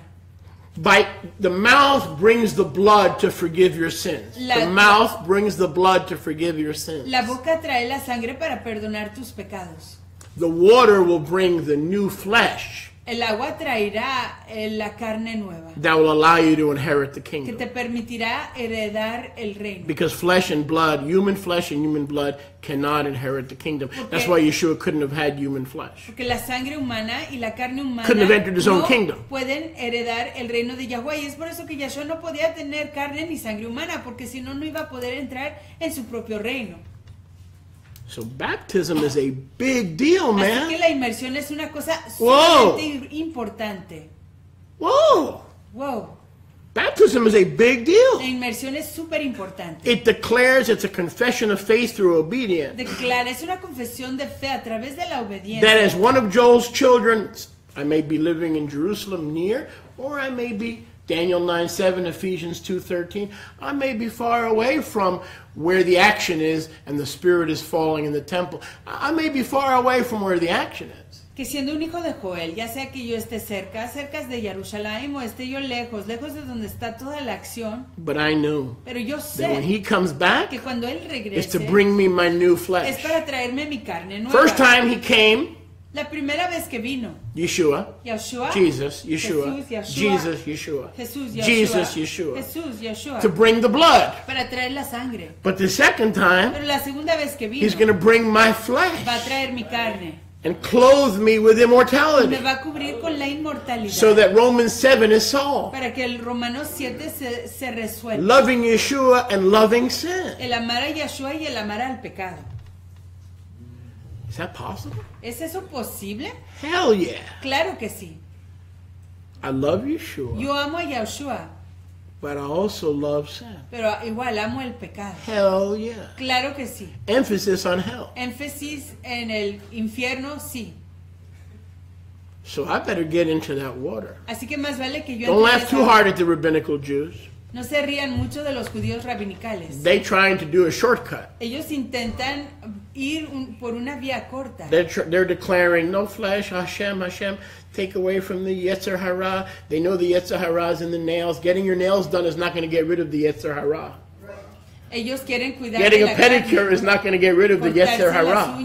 By the mouth brings the blood to forgive your sins. La- The mouth brings the blood to forgive your sins. La boca trae la sangre para perdonar tus pecados. The water will bring the new flesh El agua traerá eh, la carne nueva that will allow you to inherit the que kingdom. te permitirá heredar el reino. Because flesh and blood, human flesh and human blood, cannot inherit the kingdom. That's why Yeshua couldn't have had human flesh. Porque la sangre humana y la carne humana Couldn't have entered his own no kingdom. pueden heredar el reino de Yahweh. Y es por eso que Yahshua no podía tener carne ni sangre humana, porque si no, no iba a poder entrar en su propio reino. So baptism is a big deal, Así que man. la inmersión es una cosa sumamente importante. Whoa! Wow. Baptism is a big La deal. inmersión es súper importante. It declares it's a confession of faith through obedience. Declara, es una confesión de fe a través de la That obediencia. as one of Joel's children, I may be living in Jerusalem near, or I may be Daniel 9 7, Ephesians 2 13. I may be far away from where the action is and the Spirit is falling in the temple. I may be far away from where the action is. Que siendo un hijo de Joel, ya sea que yo esté cerca, cerca de Jerusalén o esté yo lejos, lejos de donde está toda la acción, But I knew pero yo that when he comes back, que cuando él it's to bring me my new es flesh. para traerme mi carne nueva. First time he came, La primera vez que vino, Yeshua, Yeshua, Jesus, Yeshua, Jesús, Yeshua, Jesus, Yeshua, Jesus, Yeshua, to bring the blood. para traer la sangre. But the second time, Pero la segunda vez que vino, he's going to bring my va a flesh traer mi carne and clothe me with y me immortality va a cubrir con la inmortalidad. so that Romans 7 is solved. para que el Romanos 7 se, se resuelva. Loving Yeshua and loving sin. El amar a Yeshua y el amar al pecado. Is that possible? ¿Es eso posible? Hell yeah. Claro que sí. I love Yeshua, Yo amo a Yeshua, but I also love sin. pero igual amo el pecado. Hell yeah. Claro que sí. Emphasis on hell. Énfasis en el infierno, sí. So I better get into that water. Así que más vale que yo Don't laugh too hard at the rabbinical Jews. No se rían mucho de los judíos rabinicales. They trying to do a shortcut. Ellos intentan ir un- por una vía corta. They're, they're declaring no flesh, Hashem, Hashem, take away from the Yetzer Hara. They know the Yetzer Hara is in the nails. Getting your nails done is not going to get rid of the Yetzer Hara. Ellos quieren cuidar Getting a pedicure is not going to get rid of the Yetzer Hara.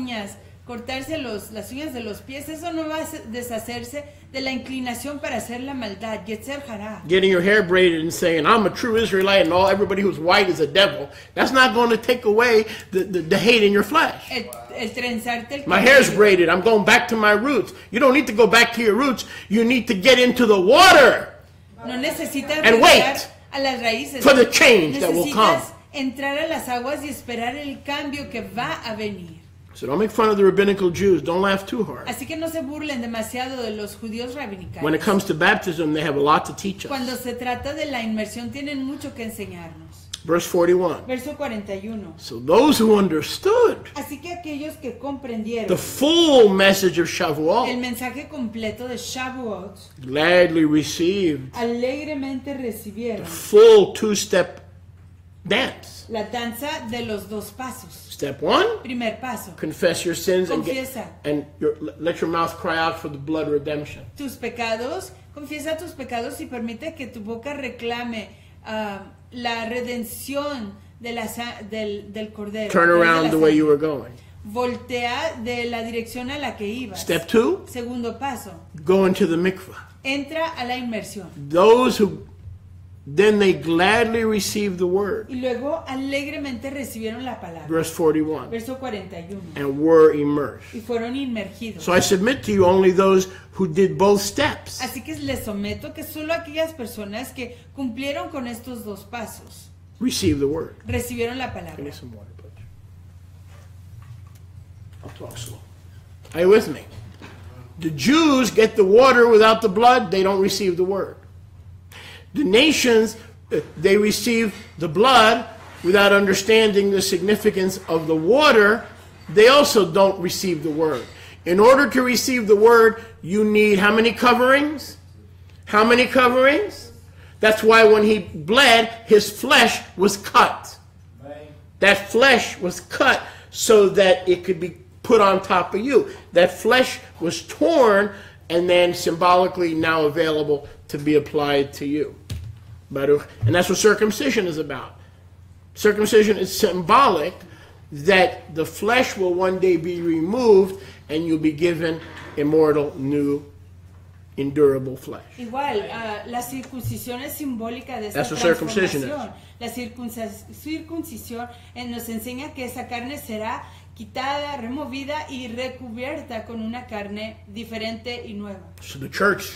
Cortarse los, las uñas de los pies, eso no va a se- deshacerse de la inclinación para hacer la maldad. Getting your hair braided and saying, I'm a true Israelite and all everybody who's white is a devil. That's not going to take away the, the, the hate in your flesh. El, el trenzarte el My hair's braided. I'm going back to my roots. You don't need to go back to your roots. You need to get into the water. No necesitas And wait a las raíces. for the change that will come. Entrar a las aguas y esperar el cambio que va a venir. So don't make fun of the rabbinical Jews. Don't laugh too hard. Así que no se burlen demasiado de los judíos When rabinicales. it comes to baptism, they have a lot to teach Cuando us. se trata de la inmersión tienen mucho que enseñarnos. Verse 41. Verso 41. So those who understood Así que aquellos que comprendieron the full message of el Shavuot mensaje completo de Shavuot, gladly received alegremente recibieron full two-step dance. la danza de los dos pasos. Step one, Primer paso, confess your sins and, get, Confiesa. and your, let your mouth cry out for the blood redemption. tus pecados, confiesa tus pecados y permite que tu boca reclame ah, la redención de la, del, del cordero. Turn around the way you were going. Voltea de la dirección a la que ibas. Step two, Segundo paso, go into the mikvah. entra a la inmersión. Those who then they gladly received the word. Y luego alegremente recibieron la palabra. Verse 41. Verso 41. And were immersed. Y fueron inmergidos. So I submit to you only those who did both steps. Así que les someto que solo aquellas personas que cumplieron con estos dos pasos Receive the word. recibieron la palabra. Give me some water, Butch. I'll talk slow. Are you with me? The Jews get the water without the blood, they don't receive the word. The nations, uh, they receive the blood without understanding the significance of the water, they also don't receive the word. In order to receive the word, you need how many coverings? How many coverings? That's why when he bled, his flesh was cut. That flesh was cut so that it could be put on top of you. That flesh was torn and then symbolically now available to be applied to you. Baruch. And that's what circumcision is about. Circumcision is symbolic that the flesh will one day be removed and you'll be given immortal, new, endurable flesh. Igual, ah, la circuncisión es simbólica de esta That's what circumcision transformación. La circuncis- circuncisión eh, nos enseña que esa carne será quitada, removida y recubierta con una carne diferente y nueva. So the church,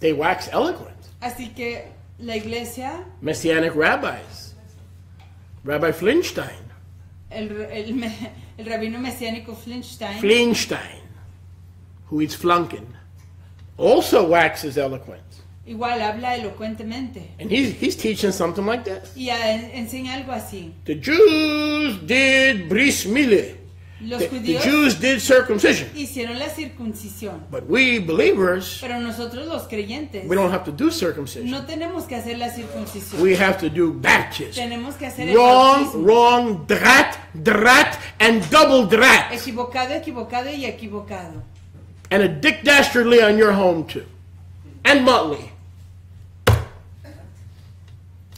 they wax eloquent. Así que la iglesia, Messianic rabbis, Rabbi Flinstein, el, el, el rabino mesiánico Flinstein, Flinstein, who eats flunkin, also waxes eloquent. igual habla elocuentemente And he's, he's teaching something like this. y ah, enseña algo así. The Jews did bris milah. Los The, the Jews did circumcision. hicieron la circuncisión, But we believers, pero nosotros los creyentes we don't have to do circumcision. no tenemos que hacer la circuncisión. We have to do baptism. Tenemos que hacer el Wrong, bautismo. wrong, drat, drat, and double drat. Equivocado, equivocado y equivocado. And a Dick Dastardly on your home too. And Muttley.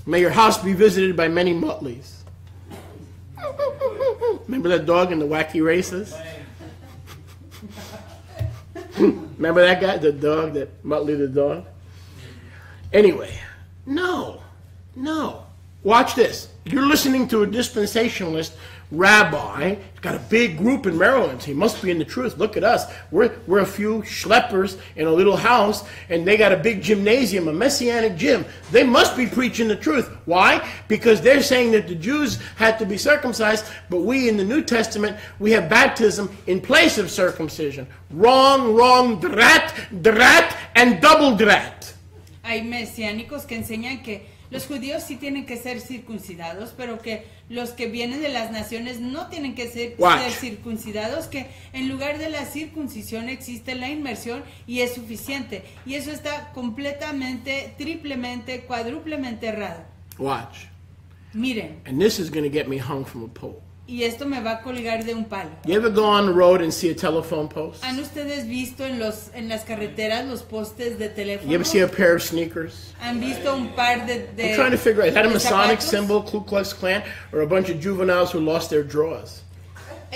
May your house be visited by many Muttleys. Remember that dog in the wacky races? Remember that guy, the dog, that Muttley the dog? Anyway, no, no. Watch this. You're listening to a dispensationalist rabbi. Got a big group in Maryland. He must be in the truth. Look at us. We're, we're a few schleppers in a little house, and they got a big gymnasium, a messianic gym. They must be preaching the truth. Why? Because they're saying that the Jews had to be circumcised, but we in the New Testament, we have baptism in place of circumcision. Wrong, wrong, drat, drat, and double drat. Hay mesiánicos que enseñan que los judíos sí tienen que ser circuncidados, pero que los que vienen de las naciones no tienen que ser, circuncidados, que en lugar de la circuncisión existe la inmersión y es suficiente. Y eso está completamente, triplemente, cuádruplemente errado. Watch. Miren, And this is going to get me hung from a pole. Y esto me va a colgar de un palo. You ever go on the road and see a telephone post? ¿Han ustedes visto en, los, en las carreteras los postes de teléfono? You ever see a pair of sneakers? ¿Han visto un par de, de I'm trying to figure out, is that a Masonic symbol, Ku Klux Klan, or a bunch of juveniles who lost their drawers?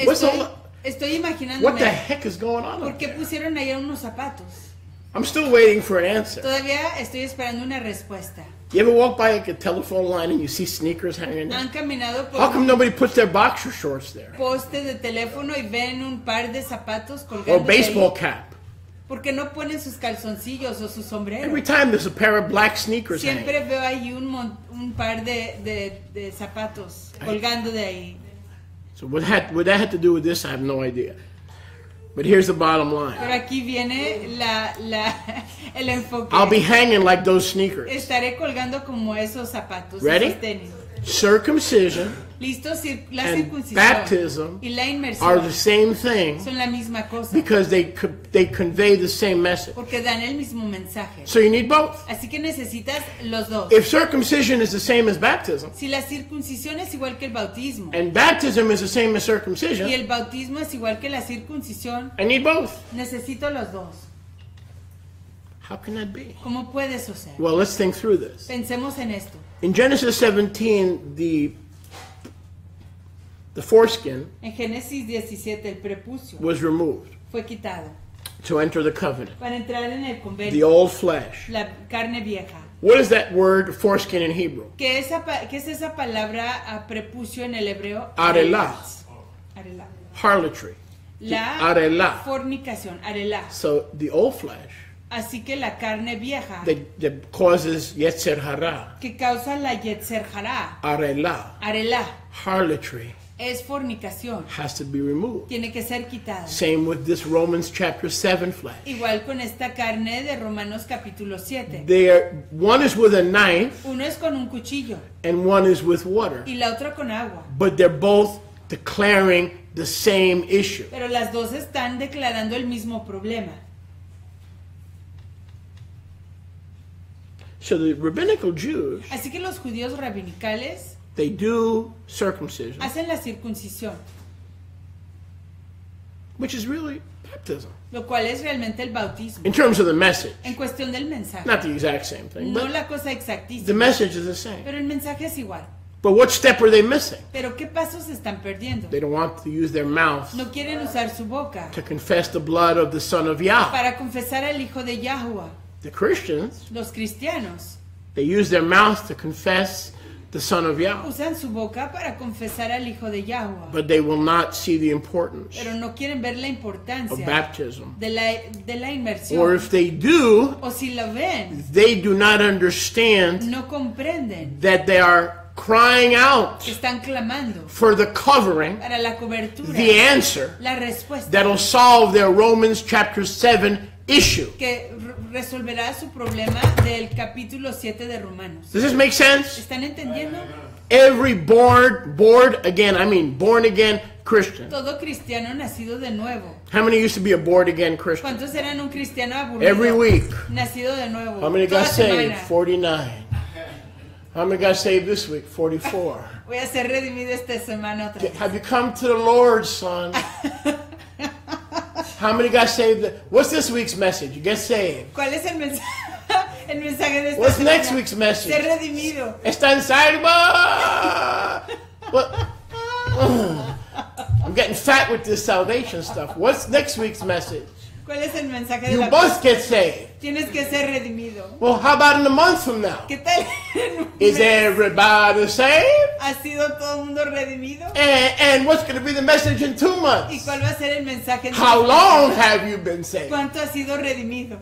What's Estoy, all- estoy What the heck is going on? por qué pusieron ahí unos zapatos. I'm still waiting for an answer. Todavía estoy esperando una respuesta. You ever walk by like a telephone line and you see sneakers hanging there? Han caminado por How come nobody puts their boxer shorts there? poste de teléfono y ven un par de zapatos Or colgando baseball cap? ¿Por qué no ponen sus calzoncillos o su sombrero? Every time there's a pair of black sneakers hanging. Siempre veo ahí un, mon- un par de, de- de zapatos colgando de ahí. So what, had, what that had to do with this, I have no idea. But here's the bottom line. Pero aquí viene la, la, el enfoque. I'll be hanging like those sneakers. Estaré colgando como esos zapatos, Ready? esos tenis. Circumcision Listo, la and baptism y la are the same thing son la misma cosa because they co- they convey the same message. dan el mismo. So you need both. Así que necesitas los dos. If circumcision is the same as baptism, Si la es igual que el bautismo and baptism is the same as y circumcision, el bautismo es igual que la circuncisión, I need both. necesito los dos. How can that be? ¿Cómo puede? Well, let's think through this. Pensemos en esto. In Genesis 17, the the foreskin En Génesis 17 el prepucio was removed fue quitado to enter the covenant. para entrar en el The convenio, old flesh. la carne vieja. What is that word foreskin in Hebrew? ¿Qué, esa qué es esa palabra prepucio en el hebreo? Arelá. Arelá. Harlotry. La Arelá. fornicación, arelá. So the old flesh Así que la carne vieja that, that causes yetzer hara, que causa la yetzer hará, arela, arelá, harlotry, es fornicación. has to be removed. Tiene que ser quitada. Same with this Romans chapter 7 flesh. Igual con esta carne de Romanos capítulo 7. They are, one is with a knife Uno es con un cuchillo and one is with water, y la otra con agua. but they're both declaring the same issue. Pero las dos están declarando el mismo problema. So the rabbinical Jews, Así que los judíos rabinicales they do circumcision, hacen la circuncisión, which is really baptism lo cual es realmente el bautismo. in terms of the message. En cuestión del mensaje. Not the exact same thing, No but la cosa the exactísima, message is the same. pero el mensaje es igual. But what step are they missing? Pero ¿qué pasos están perdiendo? They don't want to use their mouth No quieren usar su boca to confess the blood of the Son of Yah. para confesar al Hijo de Yahuwah. The Christians, Los cristianos they use their mouth to confess the Son of Yah, usan su boca para confesar al Hijo de Yahuwah, but they will not see the importance pero no quieren ver la of baptism. de la, de la Or if they do, O si lo ven, they do not understand no comprenden that they are crying out están clamando for the covering, para la cobertura, the answer la respuesta. that'll solve their Romans chapter 7 issue. que re- resolverá su problema del capítulo 7 de Romanos. Does this make sense? ¿Están entendiendo? Every born, born again, I mean born again Christian. Todo cristiano nacido de nuevo. How many used to be a born again Christian? ¿Cuántos eran un cristiano aburrido? Every week. Nacido de nuevo. How many got saved? 49. How many got saved this week? 44. Voy a ser redimido esta semana otra vez. Have you come to the Lord, son? How many got saved? What's this week's message? You get saved. ¿Cuál es el mensaje? El mensaje de esta What's semana. next week's message? Ser redimido. Está en. What? I'm getting fat with this salvation stuff. What's next week's message? ¿Cuál es el mensaje de You la must get saved. Tienes que ser redimido. Well, how about in a month from now? ¿Qué tal? Is everybody saved? ¿Ha sido todo el mundo redimido? And, and what's going to be the message in two ¿Y months? cuál va a ser el mensaje? en How long have you been saved? ¿Cuánto sido redimido?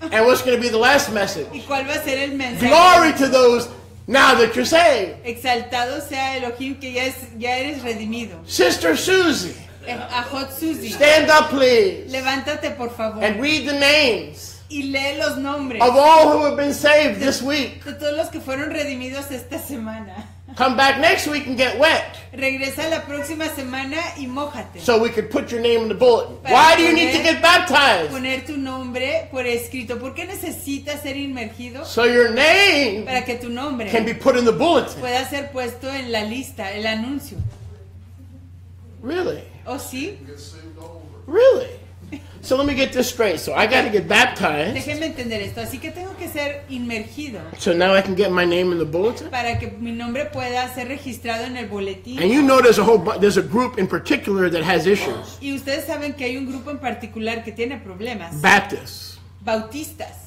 And what's going to be the last message? ¿Y cuál va a ser el mensaje? Glory to those now that you're saved. Exaltado sea Elohim que ya, es, ya eres redimido. Sister Susie, Eh, Ajot Susi, stand up, please, levántate por favor and read the names y lee los nombres of all who have been saved this week. de todos los que fueron redimidos esta semana. Come back next week and get wet Regresa la próxima semana y mójate. so we could put your name in the bulletin. Why do you need to get baptized? Poner tu nombre por escrito. ¿Por qué necesitas ser inmergido? So your name Para que tu nombre can be put in the bulletin. pueda ser puesto en la lista, el anuncio. Really? ¿Oh sí? Really? So let me get this straight. So I got to get baptized. Déjenme entender esto. Así que tengo que ser inmergido So now I can get my name in the bulletin. para que mi nombre pueda ser registrado en el boletín. And you know there's a whole there's a group in particular that has issues. Y ustedes saben que hay un grupo en particular que tiene problemas. Baptists. Bautistas.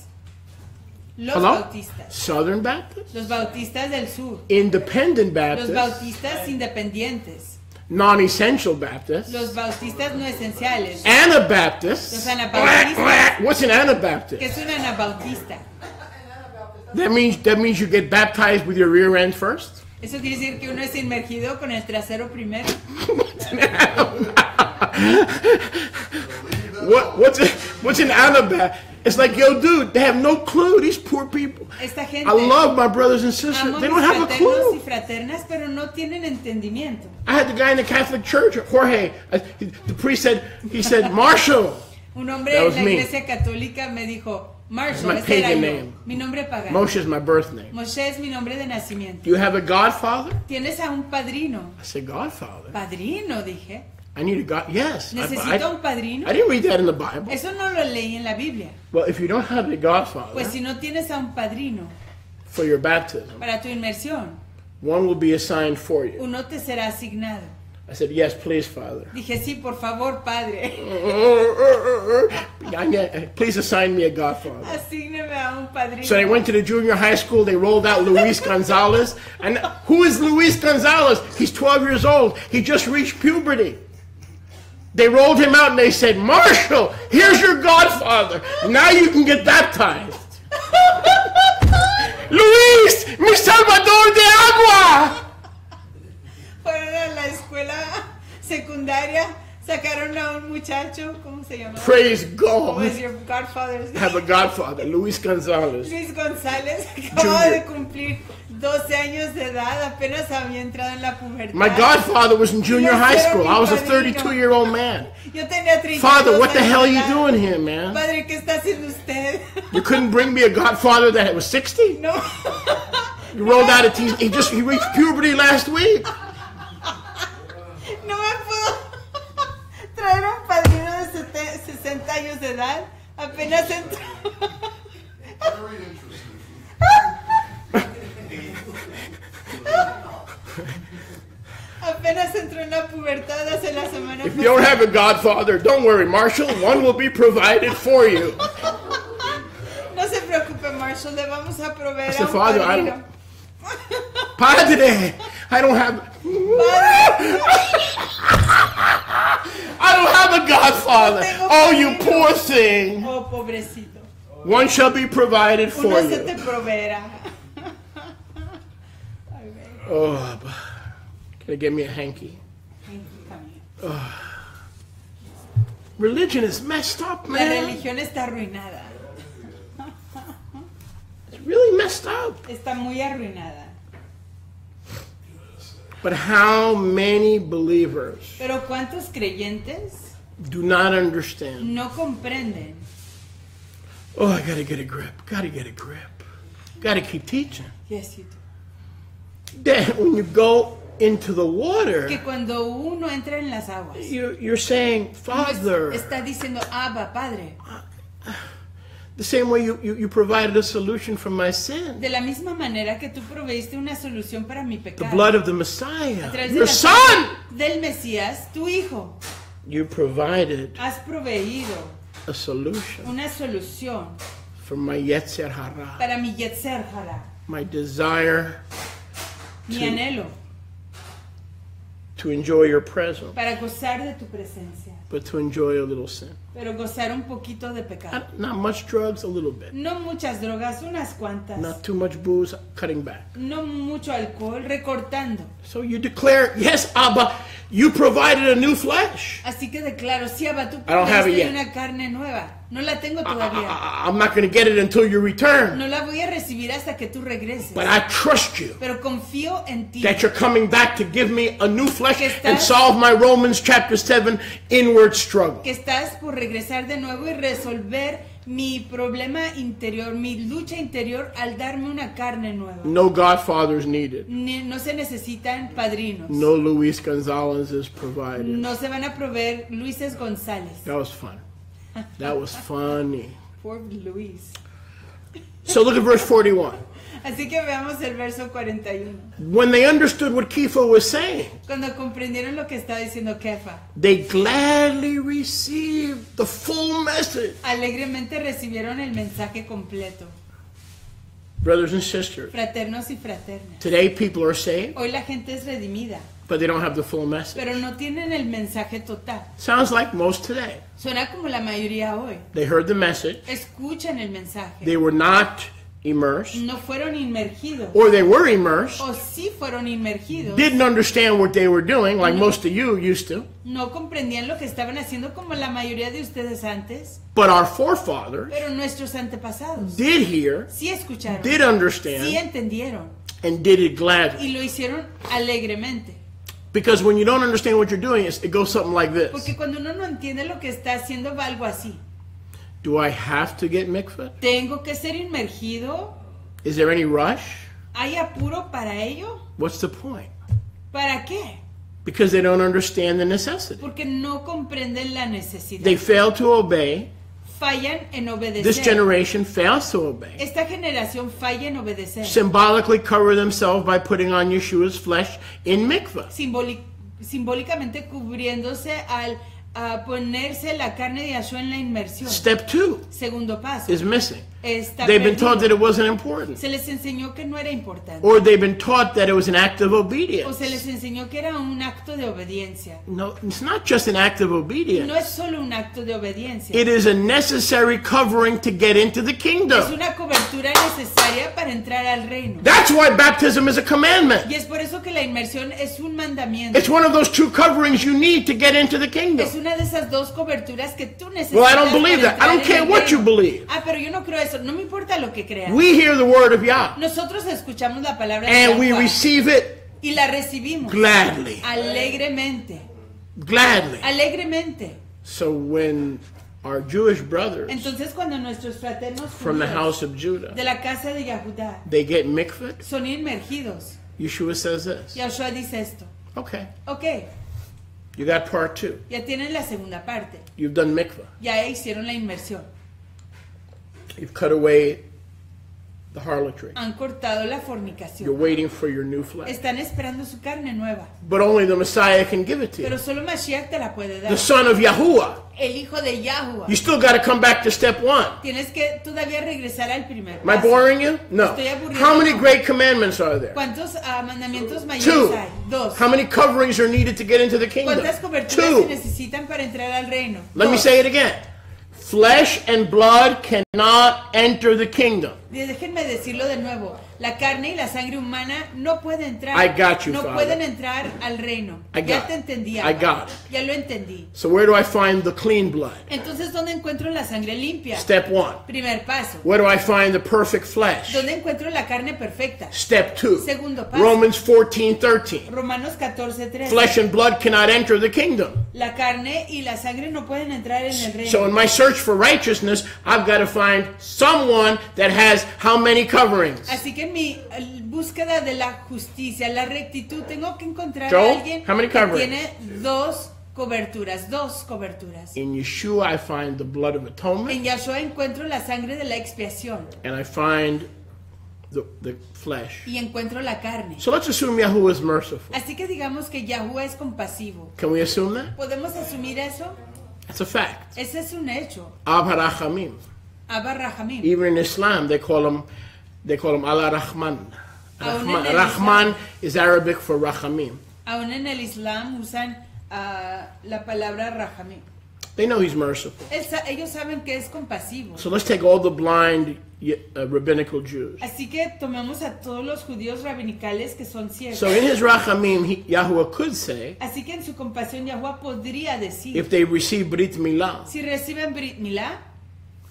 Los Hello? bautistas. Southern Baptists. Los bautistas del sur. Independent Los Baptists. bautistas independientes. Non-essential Baptists. Los bautistas no esenciales. Anabaptists. Los anabaptistas. What's an Anabaptist? Que Anabaptist? es un anabautista. That means that means you get baptized with your rear end first. Eso quiere decir que uno es inmergido con el trasero primero. What what's a, what's an Anabaptist? It's like, yo, dude, they have no clue. These poor people. Esta gente I love my brothers and sisters. They don't have a fraternos y clue. fraternas, pero no tienen entendimiento. I had the guy in the Catholic Church, Jorge. The priest said, he said, Marshall. Un hombre That en la me. iglesia católica me dijo, Marshall, my ese era name. mi nombre pagano. Moshe is my birth name. Moshe es mi nombre de nacimiento. You have a godfather? ¿Tienes a un padrino? I said, Godfather. Padrino, dije. I need a God. Yes. I, ¿Necesito I- un padrino? I didn't read that in the Bible. Eso no lo leí en la Biblia. Well, if you don't have a godfather Pues si no tienes a un padrino for your baptism, para tu inmersión, one will be assigned for you. uno te será asignado. I said, Yes, please, Father. Dije, sí, por favor, padre, Please assign me a godfather. asígneme a un padrino. So they went to the junior high school. They rolled out Luis Gonzalez. And who is Luis Gonzalez? He's 12 years old. He just reached puberty. They rolled him out and they said, Marshall, here's your godfather. Now you can get baptized. Luis, mi salvador de agua. Fueron a la escuela secundaria, sacaron a un muchacho, ¿cómo se llama? Praise ¿Cómo es God. your godfather's I have a godfather, Luis Gonzalez. Luis González Junior. de cumplir 12 años de edad, apenas había entrado en la pubertad. My godfather was in junior high school. I was a 32 year old man. Yo tenía 32 Father, what the hell are you doing here, man? Padre, ¿qué está haciendo usted? You couldn't bring me a godfather that was 60? No. You rolled out a T. He just he reached puberty last week. No me puedo traer un padrino de sete- 60 años de edad. Apenas entró. Very interesting. Apenas entró en la pubertad hace la semana If you don't have a godfather, don't worry, Marshall. One will be provided for you. No se preocupe, Marshall, le vamos a proveer I a un "Father, I padrino. Padre, I don't have. I don't have a godfather. Oh, you poor thing. oh, pobrecito. One shall be provided for Uno se te you. proveerá. Oh, can I get me a hanky? también. Religion is messed up, La man. religión está arruinada. It's really messed up. Está muy arruinada. But how many believers Pero ¿cuántos creyentes do not understand? no comprenden? Oh, I gotta get a grip. Gotta get a grip. Gotta keep teaching. Yes, you do. Then when you go into the water, Que cuando uno entra en las aguas, you, you're saying, Father, está diciendo, Abba, Padre. the same way you, you, you provided a solution for my sin. De la misma manera que tú proveíste una solución para mi The blood of the Messiah, de your la son. del Mesías, tu hijo. You provided Has proveído a solution una solución for my Yetzer Hara, para mi Yetzer Hara, my desire mi anhelo, to enjoy your presence, para gozar de tu presencia, but to enjoy a little sin. Pero gozar un poquito de pecado. Not, not much drugs, a little bit. No muchas drogas, unas cuantas. Not too much booze, cutting back. No mucho alcohol, recortando. So you declare, yes, Abba, you provided a new flesh. Así que declaro, sí, Abba, tú I don't have it proveíste una carne nueva. No la tengo todavía. I, I'm not going to get it until you return. No la voy a recibir hasta que tú regreses. But I trust you Pero confío en ti. that you're coming back to give me a new flesh Que and solve my Romans chapter 7 inward struggle. Que estás por regresar de nuevo y resolver mi problema interior, mi lucha interior al darme una carne nueva. No godfathers needed. Ni- no se necesitan padrinos. No Luis Gonzalez is provided. No se van a proveer Luises González. That was fun. That was funny. Por Luis. So look at verse 41. Así que veamos el verso 41. When they understood what Kepha was saying, Cuando comprendieron lo que estaba diciendo Kefa, they gladly received the full message. alegremente recibieron el mensaje completo. Brothers and sisters, Fraternos y fraternas. today people are saved, Hoy la gente es redimida, but they don't have the full message. pero no tienen el mensaje total. Sounds like most today. Suena como la mayoría hoy. They heard the message, Escuchan el mensaje, they were not immersed, no fueron inmergidos. or they were immersed, O sí fueron inmergidos. didn't understand what they were doing, like most of you used to. No comprendían lo que estaban haciendo como la mayoría de ustedes antes. But our forefathers Pero nuestros antepasados did hear, sí escucharon. did Sí understand, entendieron. and did it gladly. Y lo hicieron alegremente. Because when you don't understand what you're doing, it goes something like this Porque cuando uno no entiende lo que está haciendo, va algo así. Do I have to get mikvah? ¿Tengo que ser inmergido? Is there any rush? ¿Hay apuro para ello? What's the point? ¿Para qué? Because they don't understand the necessity. Porque no comprenden la necesidad. They fail to obey. Fallan en obedecer. This generation fails to obey. Esta generación falla en obedecer. Symbolically cover themselves by putting on Yeshua's flesh in mikvah. Simbólicamente cubriéndose al a ponerse la carne de Yahshua en la inmersión. Step two Segundo paso. is missing. They've been taught that it wasn't important. Se les enseñó que no era importante. Or they've been taught that it was an act of O obedience. se les enseñó que era un acto de obediencia. No, it's not just an act of No obedience. es solo un acto de obediencia. It is a necessary covering to get into the Es kingdom. una cobertura necesaria para entrar al reino. That's why baptism is a commandment. Y es por eso que la inmersión es un mandamiento. It's one of those two coverings you need to get into the kingdom. Es una de esas dos coberturas que tú necesitas. Well, I don't believe that. I don't care what you believe. Ah, pero yo no creo eso. No me importa lo que creas. We hear the word of Yah Nosotros escuchamos la palabra de and we receive it y la recibimos gladly. alegremente. Gladly. Alegremente. So when our Jewish brothers Entonces cuando nuestros fraternos from the house of Judah de la casa de Yahudá they get mikvah, son inmergidos, Yeshua says this. Yahshua dice esto. Okay, Ok, you got part two. ya tienen la segunda parte. You've done mikvah. Ya hicieron la inmersión. You've cut away the harlotry. Han cortado la You're waiting for your new flesh. Están esperando su carne nueva. But only the Messiah can give it to Pero you. solo Mashiach te la puede dar. The son of Yahuwah. El hijo de Yahuwah. You still got to come back to step one. Tienes que todavía regresar al primer Am I boring you? No. Estoy. How many great commandments are there? ¿Cuántos ah, mandamientos mayores Two. hay? Dos. How many coverings are needed to get into the kingdom? ¿Cuántas coberturas se necesitan para entrar al reino? Let me say it again. Flesh and blood cannot enter the kingdom. Déjenme decirlo de nuevo. La carne y la sangre humana no pueden entrar. I got you, no Father. pueden entrar al reino. I ya got te it. entendí. I got it. Ya lo entendí. So where do I find the clean blood? Entonces, ¿dónde encuentro la sangre limpia? Step one. Primer paso. Where do I find the perfect flesh? ¿Dónde encuentro la carne perfecta? Step two. Segundo paso. Romans 14, 13. Romanos 14, 13. Flesh and blood cannot enter the kingdom. La carne y la sangre no pueden entrar en el reino. So in my search for righteousness, I've got to find someone that has how many coverings? Así que en mi búsqueda de la justicia, la rectitud, tengo que encontrar Joel, a alguien how many que tiene dos coberturas, dos coberturas. In Yeshua, I find the blood of atonement En Yahshua encuentro la sangre de la expiación and I find the, the flesh. y encuentro la carne. So let's assume Yahuwah is merciful. Así que digamos que Yahuwah es compasivo. Can we assume that? ¿Podemos asumir eso? That's a fact. Ese es un hecho. Ab harachamim. Abba Rahamim. Even in Islam, they call him, they call him Allah Rahman. Rahman, Rahman is Arabic for rachamim. Aún en el Islam usan ah, la palabra Rahamim. They know he's merciful. Ellos saben que es compasivo. So let's take all the blind uh, rabbinical Jews. Así que tomemos a todos los judíos rabinicales que son ciegos. So in his rachamim, he, Yahuwah could say, Así que en su compasión Yahuwah podría decir, if they receive Brit Milah, si reciben Brit Milá,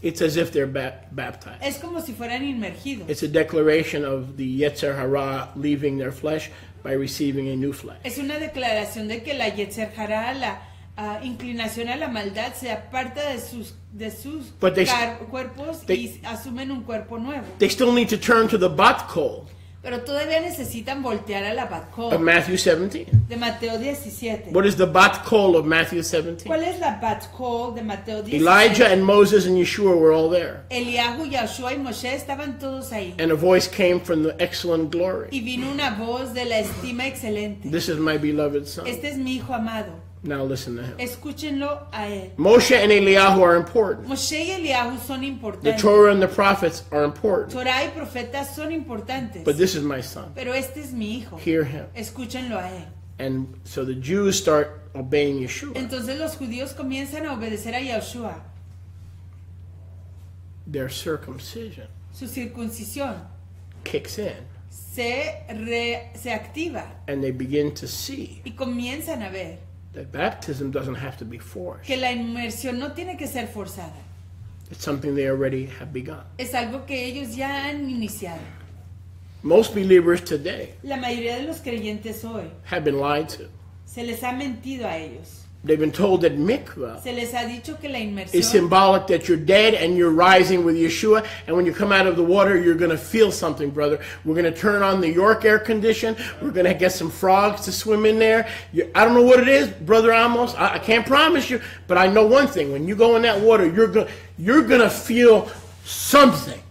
it's as if they're ba- baptized. es como si fueran inmergidos. It's a declaration of the Yetzer Hara leaving their flesh by receiving a new flesh. Es una declaración de que la Yetzer Hara, la ah, inclinación a la maldad, se aparta de sus, de sus they- cuerpos they- y asumen un cuerpo nuevo. They still need to turn to the Bat Kol Pero todavía necesitan voltear a la of Bat Matthew 17. de Mateo 17. What is the Bat Kol of Matthew 17? ¿Cuál es la Bat de Mateo 17? Elijah and Moses and Yeshua were all there. Eliahu, Yahshua y Moshe estaban todos ahí. And a voice came from the excellent glory. Y vino una voz de la estima excelente. This is my beloved son. Este es mi hijo amado. Now listen to him. Escúchenlo a él. Moshe and Eliyahu are important. Moshe y Eliahu son importantes. The. Torah and the prophets are important. Torah y profetas son importantes. But this is my son. Pero este es mi hijo. Hear him. Escúchenlo a él. And so the Jews start obeying Yeshua. Entonces los judíos comienzan a obedecer a Yahshua. Their circumcision. su circuncisión kicks in se, re- se activa and they begin to see y comienzan a ver that baptism doesn't have to be forced. que la inmersión no tiene que ser forzada. It's something they already have begun. Es algo que ellos ya han iniciado. Most believers today La mayoría de los creyentes hoy have been lied to. se les ha mentido a ellos. They've been told that mikvah Se les ha dicho que la is symbolic that you're dead and you're rising with Yeshua. And when you come out of the water, you're going to feel something, brother. We're going to turn on the York air condition. We're going to get some frogs to swim in there. You, I don't know what it is, brother Amos. I, I can't promise you, but I know one thing: when you go in that water, you're going you're going to feel something.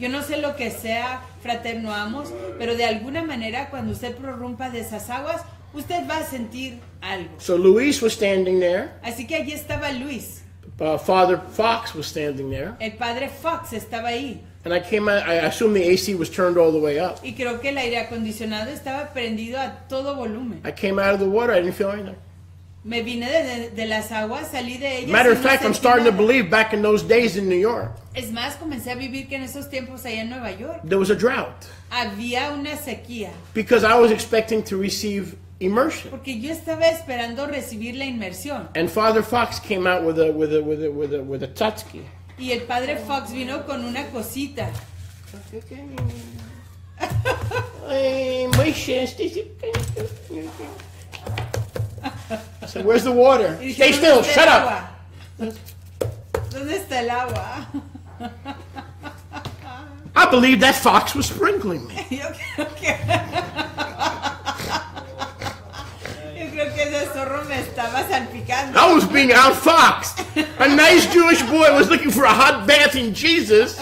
Yo no sé lo que sea fraterno amos, pero de alguna manera cuando usted prorrumpa de esas aguas, usted va a sentir algo. So Luis was standing there. Así que allí estaba Luis, Uh, Father Fox was standing there, el padre Fox estaba ahí and I came out. I assume the AC was turned all the way up. y creo que el aire acondicionado estaba prendido a todo volumen. I came out of the water. I didn't feel anything. Me vine de, de- las aguas, salí de ellas. Matter of fact, I'm starting to believe back in those days in New York, Es más, comencé a vivir que en esos tiempos allá en Nueva York there was a drought había una sequía, because I was expecting to receive immersion. porque yo estaba esperando recibir la inmersión. And Father Fox came out with a with a with a with a with a tutski. Y el padre Fox vino con una cosita. Hey, I said, "Where's the water? Stay still. Shut up." ¿Dónde está el agua? I believe that fox was sprinkling me. Creo que. Zorro me estaba salpicando. I was being outfoxed. A nice Jewish boy was looking for a hot bath in Jesus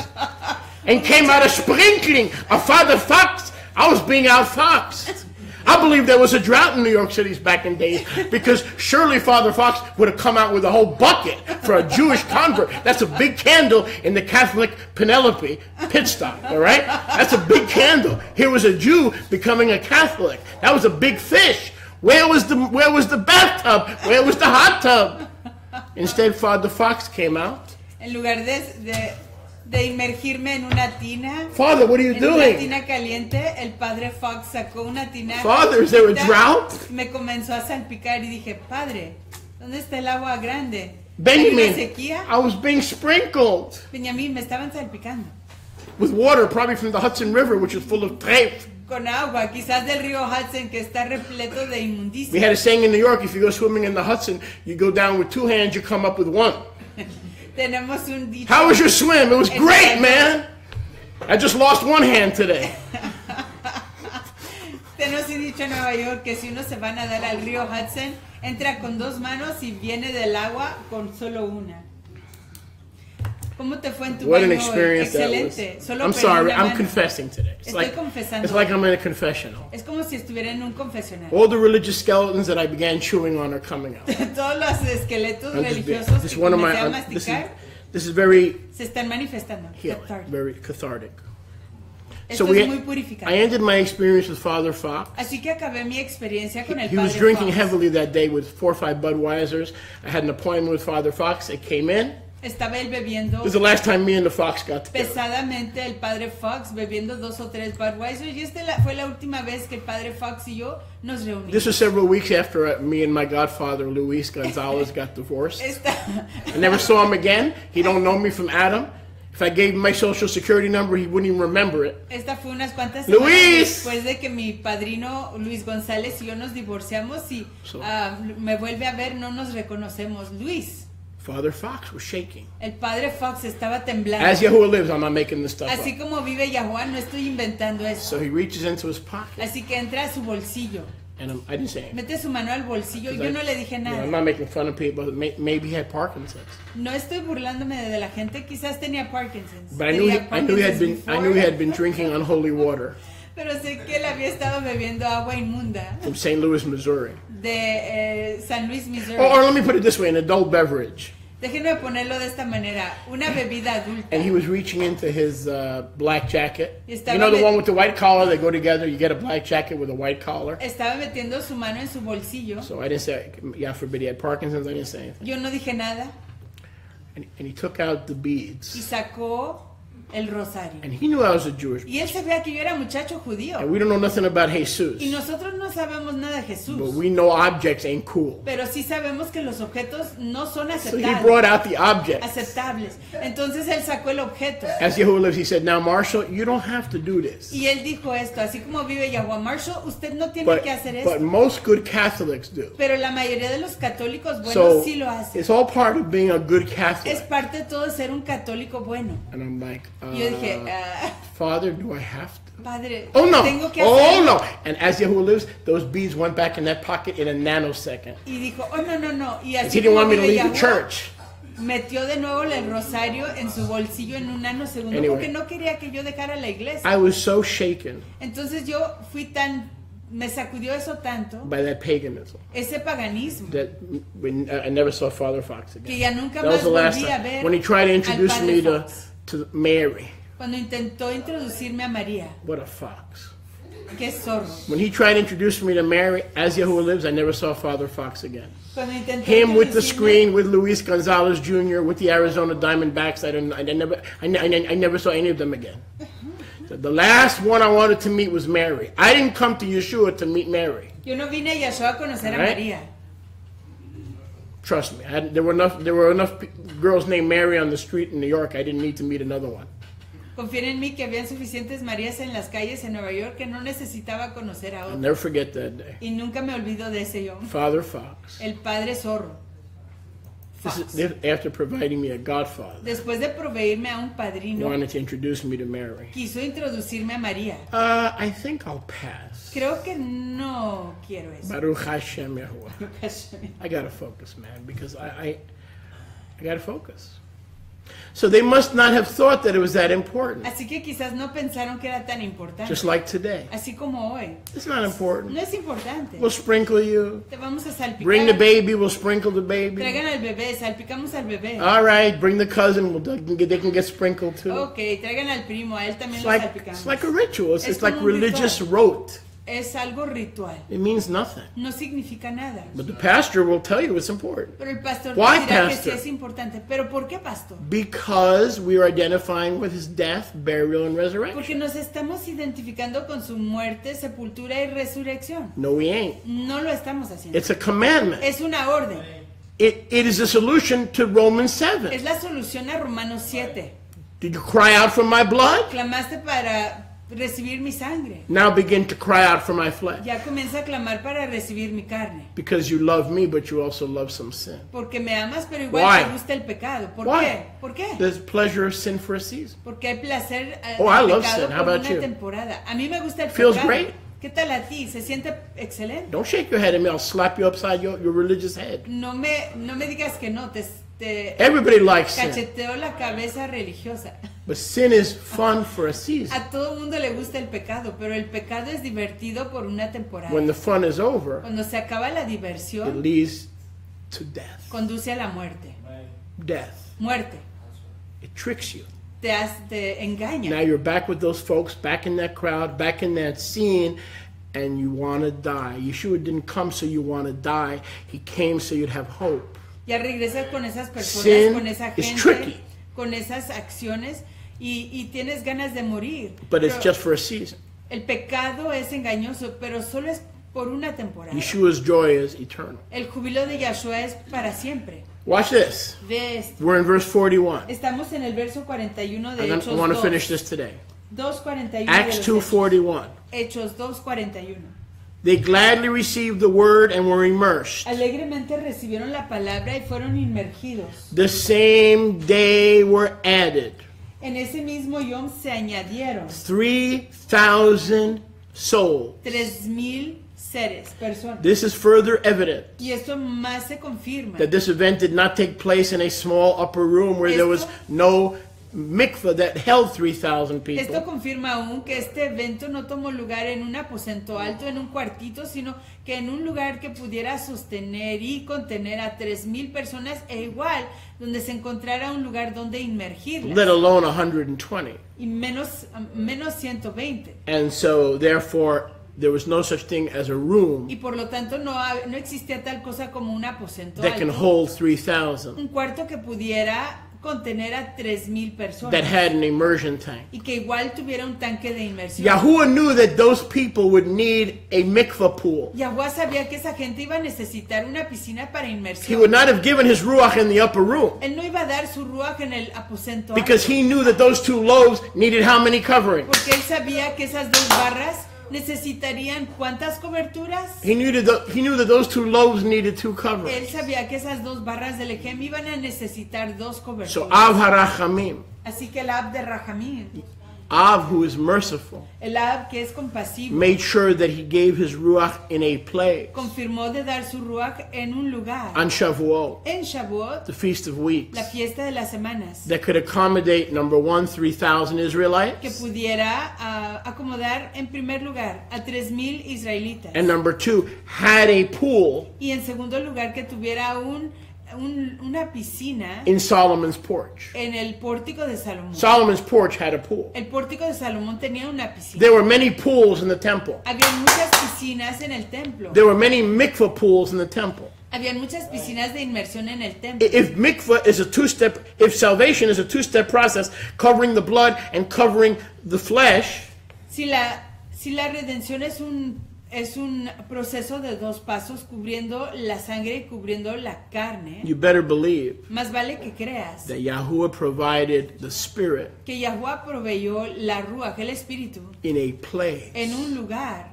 and came out of sprinkling. A Father Fox, I was being outfoxed. I believe there was a drought in New York City's back in days because surely Father Fox would have come out with a whole bucket for a Jewish convert. That's a big candle in the Catholic Penelope pit stop, all right? That's a big candle. Here was a Jew becoming a Catholic. That was a big fish. Where was the where was the bathtub? Where was the hot tub? Instead, Father Fox came out. En lugar de, de, de inmergirme en una tina. Father, what are you En una doing? tina caliente, el padre Fox sacó una tina. Father, is there a drought? Me comenzó a salpicar y dije, padre, ¿dónde está el agua grande? Benjamin, sequía? I was being sprinkled Benjamín, me estaban salpicando. with water, probably from the Hudson River, which is full of treif. Con agua, quizás del río Hudson que está repleto de We inmundicia. had a saying in New York: if you go swimming in the Hudson, you go down with two hands, you come up with one. Tenemos un dicho. How was your swim? It was great, man. I just lost one hand today. Tenemos un dicho en Nueva York que si uno se va a nadar al río Hudson, entra con dos manos y viene del agua con solo una. ¿Cómo te fue en tu What an hoy? experience that Excelente. was. Solo I'm sorry, I'm confessing today. It's Estoy like, confesando. it's like I'm in a confessional. Es como si estuviera en un confesionario. All the religious skeletons that I began chewing on are coming out. Todos los esqueletos I'm just religiosos this is que one of my. I'm- this is this is very se están manifestando. healing, Cathartic. very cathartic. Esto we es muy I ended my experience with Father Fox. Así que acabé mi experiencia con el He was drinking Fox. heavily that day with four or five Budweisers. I had an appointment with Father Fox. I came in. Estaba él bebiendo This is the last time me and the Fox got together. pesadamente el padre Fox bebiendo dos o tres Budweiser y esta fue la última vez que el padre Fox y yo nos reunimos. This was several weeks after uh, me and my godfather Luis Gonzalez got divorced. Esta, I never saw him again. He don't know me from Adam. If I gave him my social security number, he wouldn't even remember it. esta fue unas cuantas semanas Luis. después de que mi padrino Luis González y yo nos divorciamos y So- ah, me vuelve a ver, no nos reconocemos. Luis, Father Fox was shaking. el padre Fox estaba temblando. As Yahuwah lives, I'm not making this stuff Así up. como vive Yahuwah, no estoy inventando eso. So he reaches into his pocket, Así que entra a su bolsillo, and I'm, I didn't say anything. mete su mano al bolsillo y yo no le dije You know, I'm not making fun of people. but may- Maybe he had Parkinson's. No estoy burlándome de la gente, quizás tenía Parkinson's. But I knew, he, I knew he had been. I knew he had been drinking unholy water Pero sé que él había estado bebiendo agua inmunda from St. Louis, Missouri. de eh, San Luis, Missouri. Or, or let me put it this way: an adult beverage. Déjenme ponerlo de esta manera, una bebida adulta. And he was reaching into his uh, black jacket. Y You know the one with the white collar? They go together. You get a black jacket with a white collar. Estaba metiendo su mano en su bolsillo. So I didn't say, yeah, forbid he had Parkinson's. I didn't say anything. Yo no dije nada And, and he took out the y beads. sacó el rosario. And he knew I was a Jewish Y él sabía que yo era muchacho judío. And we don't know nothing about Jesus. Y nosotros no sabemos nada de But Jesús. we know objects ain't cool. Pero sí sabemos que los objetos no son So he aceptables. brought out the object. aceptables. Entonces él sacó el objeto. As Jehovah lives, he said, Now, Marshall, you don't have to do this. Y él dijo esto, así como vive Yahweh Marshall, usted no tiene But, que hacer but esto. most good Catholics do. Pero la mayoría de los católicos buenos So sí lo hacen. it's all part of being a good Es Catholic. parte de todo ser un católico bueno. And I'm like, Yo dije, uh, ah, Father, do I have to? padre, Oh no! tengo que Oh no! And as Jehovah lives, those beads went back in that pocket in a nanosecond. Y dijo, oh no, no, no. Y He didn't want me to leave the church. metió de nuevo el rosario en su bolsillo en un nanosegundo Anyway. porque no quería que yo dejara la iglesia. I was so shaken Entonces yo fui tan, me sacudió eso tanto, by that paganism ese paganismo, that when, I never saw Father Fox que again. ya nunca That was más the last volví a time. ver When he tried to introduce me Fox. to Mary. Cuando intentó introducirme a María, What a fox. qué zorro. When he tried to introduce me to Mary, as Jehovah lives, I never saw Father Fox again. Cuando intentó Him with the screen with Luis Gonzalez Jr. with the Arizona Diamondbacks. I didn't. I never. I, I, I never saw any of them again. So the last one I wanted to meet was Mary. I didn't come to Yeshua to meet Mary. Yo no vine a Yahshua a conocer a María. Trust me. I hadn't- there were enough. There were enough girls named Mary on the street in New York. I didn't need to meet another one. Confíen en mí que habían suficientes Marías en las calles en Nueva York que no necesitaba conocer a I'll otra. never forget that day. Y nunca me olvido de ese hombre, Father Fox. el padre zorro. This Fox. is, after providing me a godfather, Después de proveerme a un padrino, wanted to introduce me to Mary. quiso introducirme a María. Uh, I think I'll pass. Creo que no quiero eso. Baruch Hashem Yahuwah. I gotta focus, man, because I, I, I gotta focus. So they must not have thought that it was that important. Así que quizás no pensaron que era tan importante. Just like today, Así como hoy. it's not important. No es importante. We'll sprinkle you. Te vamos a salpicar. Bring the baby. We'll sprinkle the baby. Traigan al bebé, salpicamos al bebé. All right, bring the cousin. We'll, they, can get, they can get sprinkled too. Ok, traigan al primo, a él también It's lo like salpicamos. it's like a ritual. It's, it's like religious ritual. rote. Es algo ritual. It means nothing. No significa nada. But the pastor will tell you it's important Pero el pastor Why, dirá que sí es importante. ¿Pero por qué, pastor? because we are identifying with his death, burial, and resurrection. Porque nos estamos identificando con su muerte, sepultura y resurrección. No, we ain't. No lo estamos haciendo. It's a commandment. Es una orden. It, it is a solution to Romans 7. Es la solución a Romanos 7. Did you cry out for my blood? Clamaste para recibir mi sangre. Now begin to cry out for my flesh. Ya comienza a clamar para recibir mi carne. Because you love me, but you also love some sin. Porque me amas, pero igual Why? te gusta el pecado. ¿Por Why? qué? ¿Por qué? There's pleasure of sin for a season. Porque hay placer al Oh, I love pecado sin. How about una you? temporada. A mí me gusta el Feels pecado. great. ¿Qué tal a ti? ¿Se siente excelente? Don't shake your head at me. I'll slap you upside your, your religious head. No me, no me digas que no, te, te Everybody likes sin. la cabeza religiosa. But sin is fun for a season. A todo mundo le gusta el pecado, pero el pecado es divertido por una temporada. When the fun is over, Cuando se acaba la it leads to death. conduce a la muerte. Death. Muerte. It tricks you. Te, has- te Now you're back with those folks, back in that crowd, back in that scene, and you want to die. Yeshua didn't come so you want to die. He came so you'd have hope. Ya regresas con esas personas, Sin con esa gente, con esas acciones y, y tienes ganas de morir. But it's just for a season. El pecado es engañoso, pero solo es por una temporada. Yeshua's joy is eternal. El júbilo de Yahshua es para siempre. Watch this. Ve esto. We're in verse 41. Estamos en el verso 41 de And I Hechos want to 2. finish this today. 2.41 de Acts los 2:41. Hechos. Hechos 2.41. They gladly received the word and were immersed. Alegremente recibieron la palabra y fueron inmergidos. The same day were added En ese mismo yom se añadieron 3,000 souls. 3.000 seres, personas. This is further evidence Y esto más se confirma. that this event did not take place in a small upper room where there was no mikvah that held 3,000 Esto people. confirma aún que este evento no tomó lugar en un aposento alto, en un cuartito, sino que en un lugar que pudiera sostener y contener a 3.000 personas e igual donde se encontrara un lugar donde Let inmergirlas. alone 120. Y menos, menos 120. And so, therefore, there was no such thing as a room Y por lo tanto no, no existía tal cosa como un aposento that can alto. hold 3,000. Un cuarto que pudiera contener a 3000 that personas had an immersion tank. y que igual tuviera un tanque de inmersión. Yahuwah knew that those people would need a mikvah pool. Yahuwah sabía que esa gente iba a necesitar una piscina para He inmersión. would not have given his ruach in the upper room Él no iba a dar su ruaj en el aposento because he knew that those two loaves needed how many coverings? porque él sabía que esas dos barras necesitarían cuántas coberturas. He knew that he knew that those two loaves needed two Él coverings. sabía que esas dos barras de Lechem iban a necesitar dos So coberturas. Av harachamim, Así que el Ab de Rahamim, Av who is merciful, el Ab que es compasivo, made sure that he gave his ruach in a place. confirmó de dar su ruaj en un lugar, on Shavuot, en Shavuot, the feast of weeks, la fiesta de las semanas, that could accommodate number one, three thousand que Israelites, pudiera ah, acomodar en primer lugar a 3.000 israelitas. and number two had a pool Y en segundo lugar que tuviera un, un- una piscina in Solomon's porch. en el pórtico de Salomón. Solomon's porch had a pool. El pórtico de Salomón tenía una piscina. There were many pools in the temple. Había muchas piscinas en el templo. There were many mikvah pools in the temple. Habían muchas piscinas de inmersión en el templo. If mikvah is a two-step, if salvation is a two-step process, covering the blood and covering the flesh, Si la, si la redención es un, es un proceso de dos pasos cubriendo la sangre y cubriendo la carne, you better believe más vale que creas that Yahuwah provided the Spirit que Yahuwah proveyó la ruaj, el espíritu, in a place en un lugar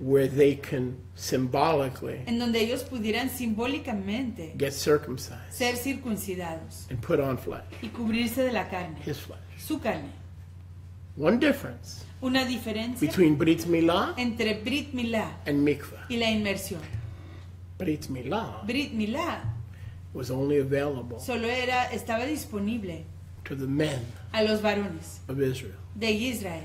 where they can symbolically en donde ellos pudieran simbólicamente get circumcised ser circuncidados and put on flesh, y cubrirse de la carne, his flesh. su carne. One difference Una diferencia between Brit Milah entre Brit Milá and mikvah. y la inmersión. Brit Milah Brit Milá was only available solo era, estaba disponible to the men a los varones of Israel. de Israel.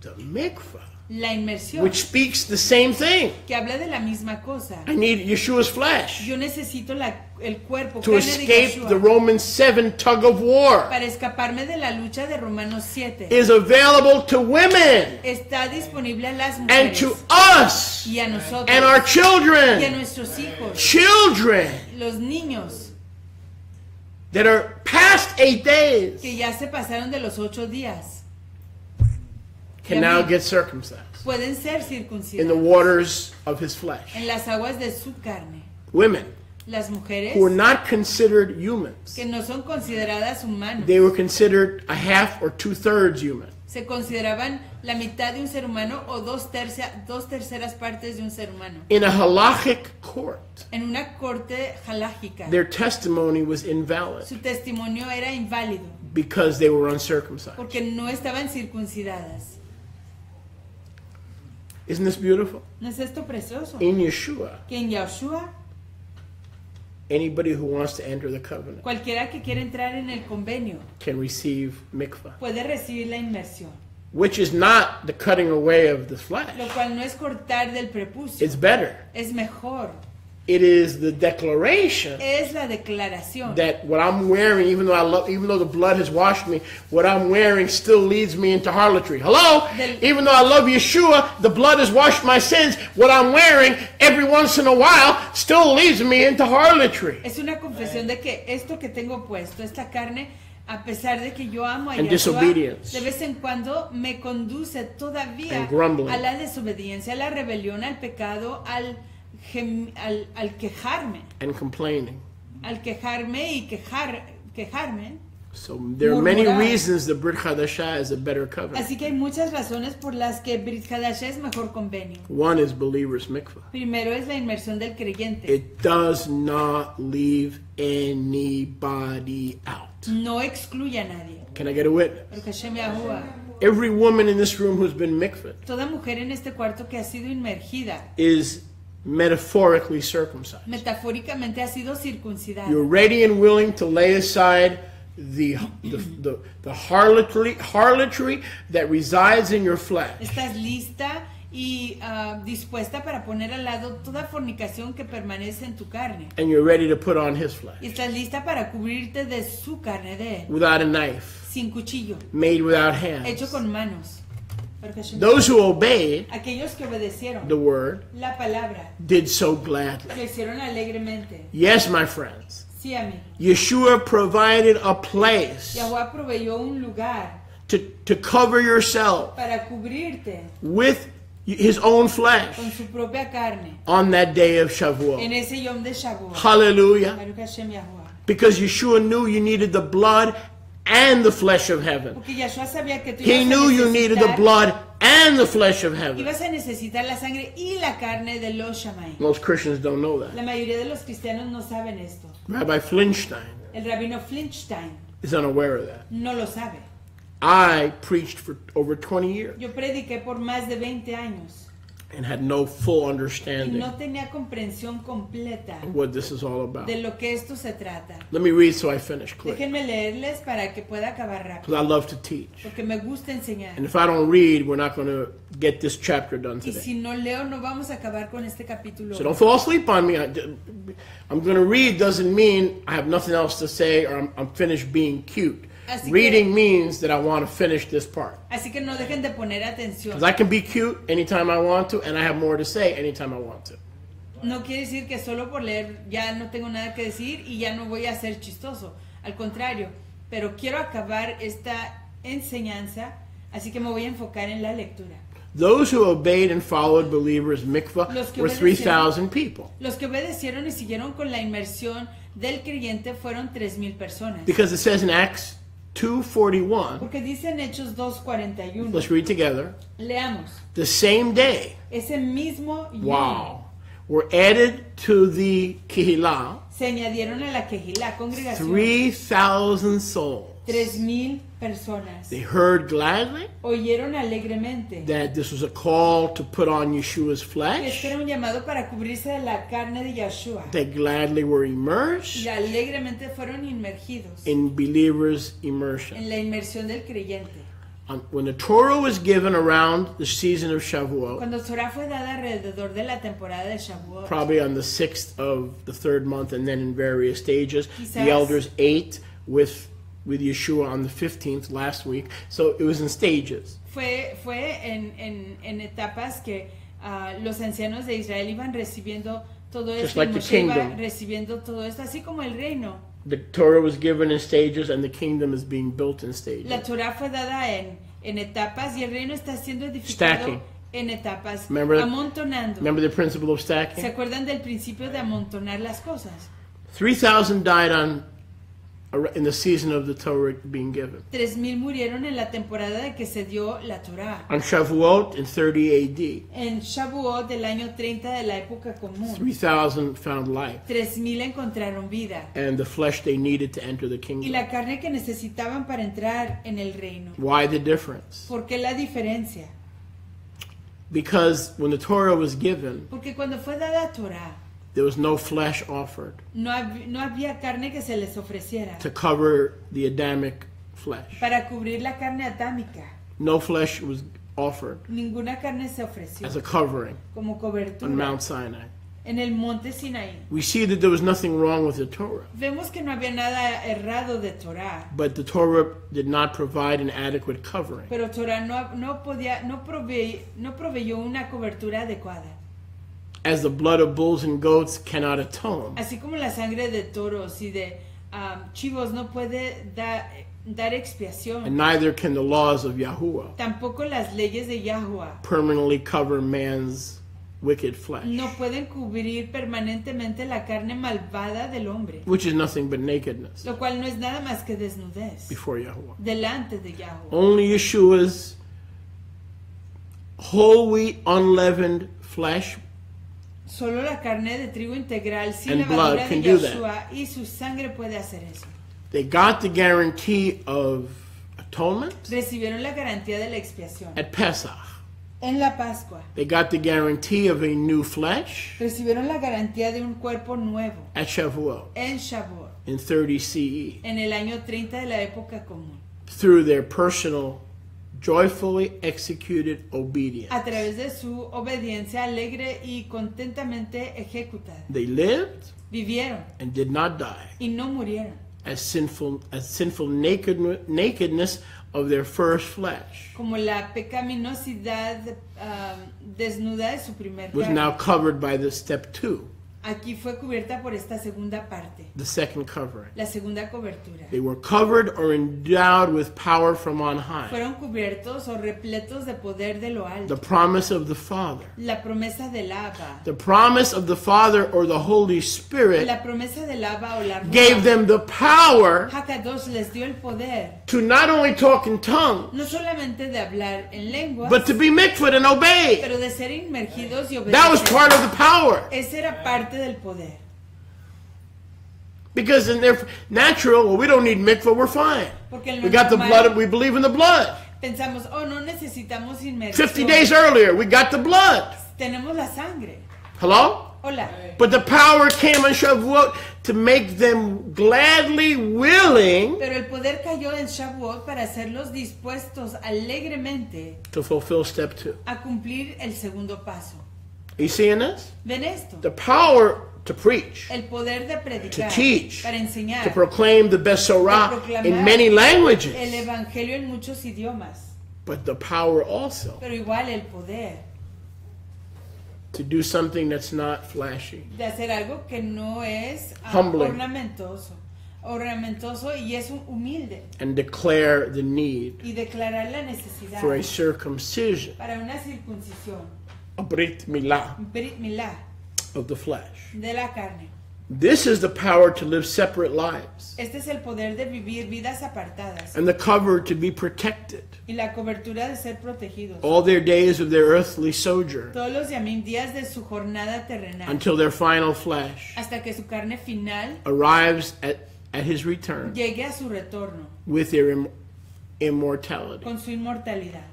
The mikvah, La inmersión, which speaks the same thing. que habla de la misma cosa. I need Yeshua's flesh Yo necesito la- el cuerpo, to escape Yeshua, the Roman 7 tug of war. para escaparme de la lucha de Romanos 7. Is available to women Está disponible a las and to us y a nosotros and our y a children. nuestros hijos, Children los niños that are past eight days que ya se pasaron de los ocho días. can now get circumcised Pueden ser in the circuncidados waters of his flesh. en las aguas de su carne. Women Las mujeres who were not considered humans, que no son consideradas humanos, they were considered a half or two thirds human. se consideraban la mitad de un ser humano o dos, tercia- dos terceras partes de un ser humano. In a halachic court, En una corte halágica, their testimony was invalid su testimonio era inválido because they were uncircumcised. porque no estaban circuncidadas. Isn't this beautiful? ¿No es esto precioso? In Yeshua, Que en Yahshua, anybody who wants to enter the covenant cualquiera que quiera entrar en el convenio can receive mikvah, puede recibir la inmersión, which is not the cutting away of the flesh. lo cual no es cortar del prepucio, It's better. es mejor, It is the declaration es la declaración that what I'm wearing, even though I love, even though the blood has washed me, what I'm wearing still leads me into harlotry. Hello? Del- even though I love Yeshua, the blood has washed my sins. What I'm wearing every once in a while still leads me into harlotry. Es una confesión de que esto que tengo puesto, esta carne, a pesar de que yo amo a disobedience. de vez en cuando me conduce todavía a la desobediencia, a la rebelión, al pecado, al, al, al quejarme, And complaining. al quejarme y quejar, quejarme. So there are many reasons the Brit Hadashah is a better covenant. Así que hay muchas razones por las que Brit Hadashah es mejor convenio. One is believer's mikvah. Primero es la inmersión del creyente. It does not leave anybody out. No excluye a nadie. Can I get a witness? Porque Hashem Yahuwah, Every woman in this room who's been mikvah toda mujer en este cuarto que ha sido inmergida, is metaphorically circumcised. metafóricamente ha sido circuncidada. You're ready and willing to lay aside the the, the, the harlotry, harlotry that resides in your flesh Estás lista y ah, dispuesta para poner al lado toda fornicación que permanece en tu carne. and you're ready to put on his flesh Y estás lista para cubrirte de su carne, de él, without a knife, sin cuchillo, made without hands. hecho con manos. Those who obeyed Aquellos que obedecieron the word did so gladly. lo hicieron alegremente. Yes, my friends. Yeshua provided a place Yahweh proveyó un lugar to, to cover yourself with his own flesh con su propia carne on that day of Shavuot. ese Yom de Shavuot. Hallelujah. Baruch Hashem Yahuwah. Because Yeshua knew you needed the blood and the flesh of heaven. Sabía que tú He knew you needed the blood and the flesh of heaven. Ibas a necesitar la sangre y la carne de los Most Christians don't know that. La mayoría de los cristianos no saben esto. Rabbi Flinstein El rabino Flinstein is unaware of that. no lo sabe. I preached for over 20 years Yo prediqué por más de 20 años and had no full understanding no tenía comprensión completa what this is all about. de lo que esto se trata. Let me read so I finish quick. Déjenme leerles para que pueda acabar Because rápido, I love to teach. porque me gusta enseñar. And if I don't read, we're not going to get this chapter done today. Y si no leo, no vamos a acabar con este capítulo. So don't fall asleep on me. I, am going to read doesn't mean I have nothing else to say or I'm, I'm finished being cute. Así que- Reading means that I want to finish this part. Así que no dejen de poner atención. Because I can be cute anytime I want to, and I have more to say anytime I want to. No quiere decir que solo por leer ya no tengo nada que decir y ya no voy a ser chistoso. Al contrario, pero quiero acabar esta enseñanza, así que me voy a enfocar en la lectura. Those who obeyed and followed believers' mikvah were obedecieron. 3,000 people. Los que obedecieron y siguieron con la inmersión del creyente fueron 3.000 personas. Because it says in Acts 2.41, Porque dice Hechos 2.41, let's read together, leamos, the same day, ese mismo yom wow, were added to the Kehillah se añadieron a la congregación, 3,000 souls. 3.000 personas. They heard gladly Oyeron alegremente that this was a call to put on Yeshua's que flesh. este era un llamado para cubrirse de la carne de Yahshua. They gladly were immersed Y alegremente fueron inmergidos in believers' immersion. en la inmersión del creyente. Um, When the Torah was given around the season of Shavuot, Cuando Torah fue dada alrededor de la temporada de Shavuot, probably on the sixth of the third month, and then in various stages. Quizás. The elders ate with with Yeshua on the fifteenth last week, so it was in stages. fue, fue en, en, en etapas que ah, los ancianos de Israel iban recibiendo todo Just esto like y the kingdom. recibiendo todo esto, así como el reino. The Torah was given in stages, and the kingdom is being built in stages. La Torah fue dada en, en etapas y el reino está siendo edificado Stacking. en etapas, Remember- amontonando. Remember the principle of stacking? ¿Se acuerdan del principio de amontonar las cosas? Three thousand died on in the season of the Torah being given. Tres mil murieron en la temporada de que se dio la Torah. On Shavuot in 30 A.D., En Shavuot del año 30 de la época común, three thousand found life tres mil encontraron vida and the flesh they needed to enter the y kingdom. la carne que necesitaban para entrar en el reino. Why the difference? ¿Por qué la diferencia? Because when the Torah was given, Porque cuando fue dada Torah, there was no flesh offered no, hab- no había carne que se les ofreciera to cover the Adamic flesh. para cubrir la carne atámica. No flesh was offered Ninguna carne se ofreció as a covering como on Mount Sinai. en el monte Sinaí. We see that there was nothing wrong with the Torah, Vemos que no había nada errado de Torah, but the Torah did not provide an adequate covering. pero Torah no, no podía, no, prove- no proveyó una cobertura adecuada. As the blood of bulls and goats cannot atone, Así como la sangre de toros y de ah, chivos no puede da- dar expiación, and neither can the laws of Yahuwah tampoco las leyes de Yahweh permanently cover man's wicked flesh, no pueden cubrir permanentemente la carne malvada del hombre, which is nothing but nakedness lo cual no es nada más que desnudez before Yahuwah. delante de Yahweh. Only Yeshua's whole wheat, unleavened flesh Solo la carne de trigo integral sin And blood levadura can de do that. Y su sangre puede hacer eso. They got the guarantee of atonement Recibieron la garantía de la expiación. at Pesach. En la Pascua They got the guarantee of a new flesh recibieron la garantía de un cuerpo nuevo at Shavuot en Shavuot, in 30 CE en el año 30 de la época común, through their personal, joyfully executed obedience. a través de su obediencia alegre y contentamente ejecutada. They lived Vivieron and did not die. y no murieron, as sinful as sinful naked, nakedness of their first flesh. Como la pecaminosidad ah, desnuda de su primer was now covered by the step two aquí fue cubierta por esta segunda parte, the second covering. la segunda cobertura. They were covered or endowed with power from on high. Fueron cubiertos o repletos de poder de lo alto. The promise of the Father. La promesa del Abba. The promise of the Father or the Holy Spirit La promesa del Abba o la gave them the power Hakadosh les dio el poder, to not only talk in tongues, no solamente de hablar en lenguas, but to be mikvah and obey. pero de ser inmergidos y obedecer. That was part of the power. Esa era parte del poder. Because in their natural, well, we don't need mikvah, we're fine. Porque en lo We got the blood, we believe in the blood. pensamos, oh, no necesitamos inmersión. 50 days earlier, we got the blood. Tenemos la sangre. Hello? Hola. But the power came on Shavuot to make them gladly willing Pero el poder cayó en Shavuot para hacerlos dispuestos alegremente to fulfill step two. a cumplir el segundo paso. You seeing this? ¿Ven esto? The power to preach, El poder de predicar, to teach, para enseñar, to proclaim the Besorah in many el languages, evangelio en muchos idiomas. but the power also Pero igual el poder to do something that's not flashy. de hacer algo que no es ah, Humbling. ornamentoso, ornamentoso y es humilde and declare the need y declarar la necesidad for a circumcision, para una circuncisión, a brit milah Brit Milá, of the flesh. de la carne. This is the power to live separate lives Este es el poder de vivir vidas apartadas and the cover to be protected y la cobertura de ser protegidos. all their days of their earthly sojourn Todos los días de su jornada terrenal until their final flesh hasta que su carne final arrives at, at his return llegue a su retorno with their Im- immortality. con su inmortalidad.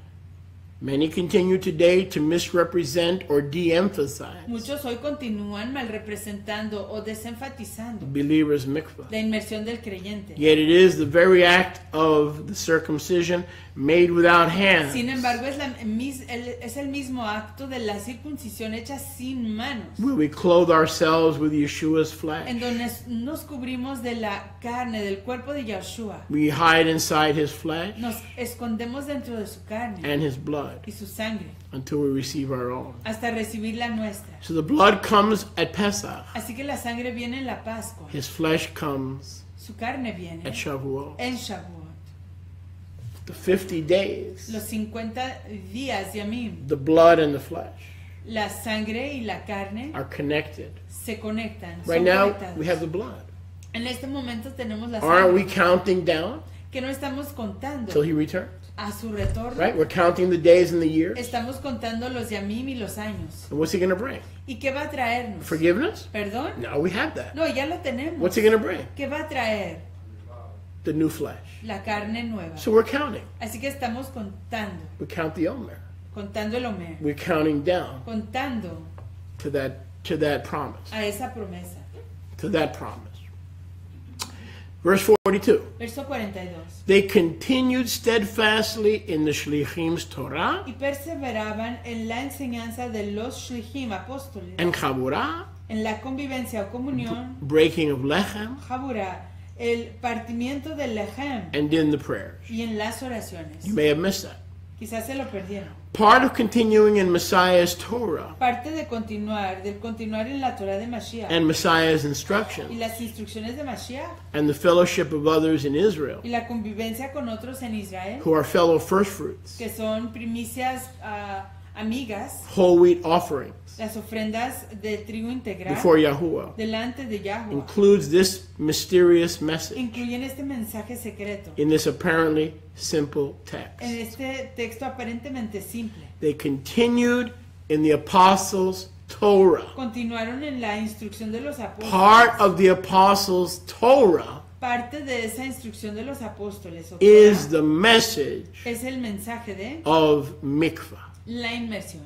Many continue today to misrepresent or de emphasize Muchos hoy continúan mal representando o desenfatizando believers' mikvah. la inmersión del creyente. Yet it is the very act of the circumcision made without hands Sin embargo, es, la es el mismo acto de la circuncisión hecha sin manos, where we clothe ourselves with Yeshua's flesh. en donde nos cubrimos de la carne, del cuerpo de Yahshua. We hide inside his flesh Nos escondemos dentro de su carne and his blood y su sangre until we receive our own. hasta recibir la nuestra. So the blood comes at Pesach. Así que la sangre viene en la Pascua, His flesh comes su carne viene at Shavuot. en Shavuot. The 50 days, Los 50 días de Amim, the blood and the flesh la sangre y la carne are connected. se conectan. Right now, conectados. we have the blood. En este momento tenemos la Aren't we sangre counting down que no estamos contando till he returns? a su retorno. Right? We're counting the days and the years. Estamos contando los yamim y los años. And what's he going to bring? ¿Y qué va a traernos? Forgiveness? ¿Perdón? No, we have that. No, ya lo tenemos. What's he going to bring? ¿Qué va a traer? The new flesh. La carne nueva. So we're counting. Así que estamos contando, We count the Omer. contando el Omer, We're counting down contando to that to that promise. a esa promesa. To that promise. Verse 42. Verso 42. They continued steadfastly in the Shlichim's Torah Y perseveraban en la enseñanza de los shlichim apóstoles, and Chaburah, en la convivencia o comunión, breaking of lechem, jabura, el partimiento del lejem and in the prayers. y en las oraciones. You may have missed that. Quizás se lo perdieron. Part of continuing in Messiah's Torah Parte de continuar, del continuar en la Torah de Mashiach and Messiah's y las instrucciones de Mashiach and the fellowship of others in Israel y la convivencia con otros en Israel, who are fellow firstfruits, que son primicias ah, amigas, whole wheat offerings las ofrendas de trigo integral before Yahuwah, delante de Yahweh, includes this mysterious message incluyen este mensaje secreto. in this apparently simple text. En este texto aparentemente simple, They continued in the apostles' Torah. continuaron en la instrucción de los apóstoles. Part of the apostles' Torah Parte de esa instrucción de los apóstoles is the message es el mensaje de of mikvah, la inmersión,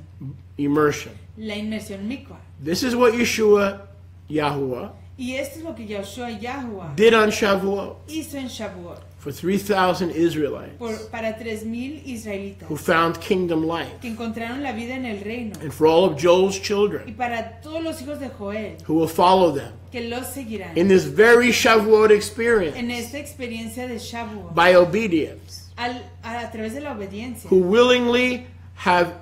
immersion. la inmersión mikvah. This is what Yeshua, Yahuwah, Y esto es lo que Yahshua Yahweh did on Shavuot hizo en Shavuot. for 3,000 Israelites por, para 3.000 israelitas who found kingdom life, que encontraron la vida en el reino. and for all of Joel's children y para todos los hijos de Joel who will follow them que los seguirán. in this very Shavuot experience en esta experiencia de Shavuot. by obedience, al- a, a través de la obediencia. Who willingly have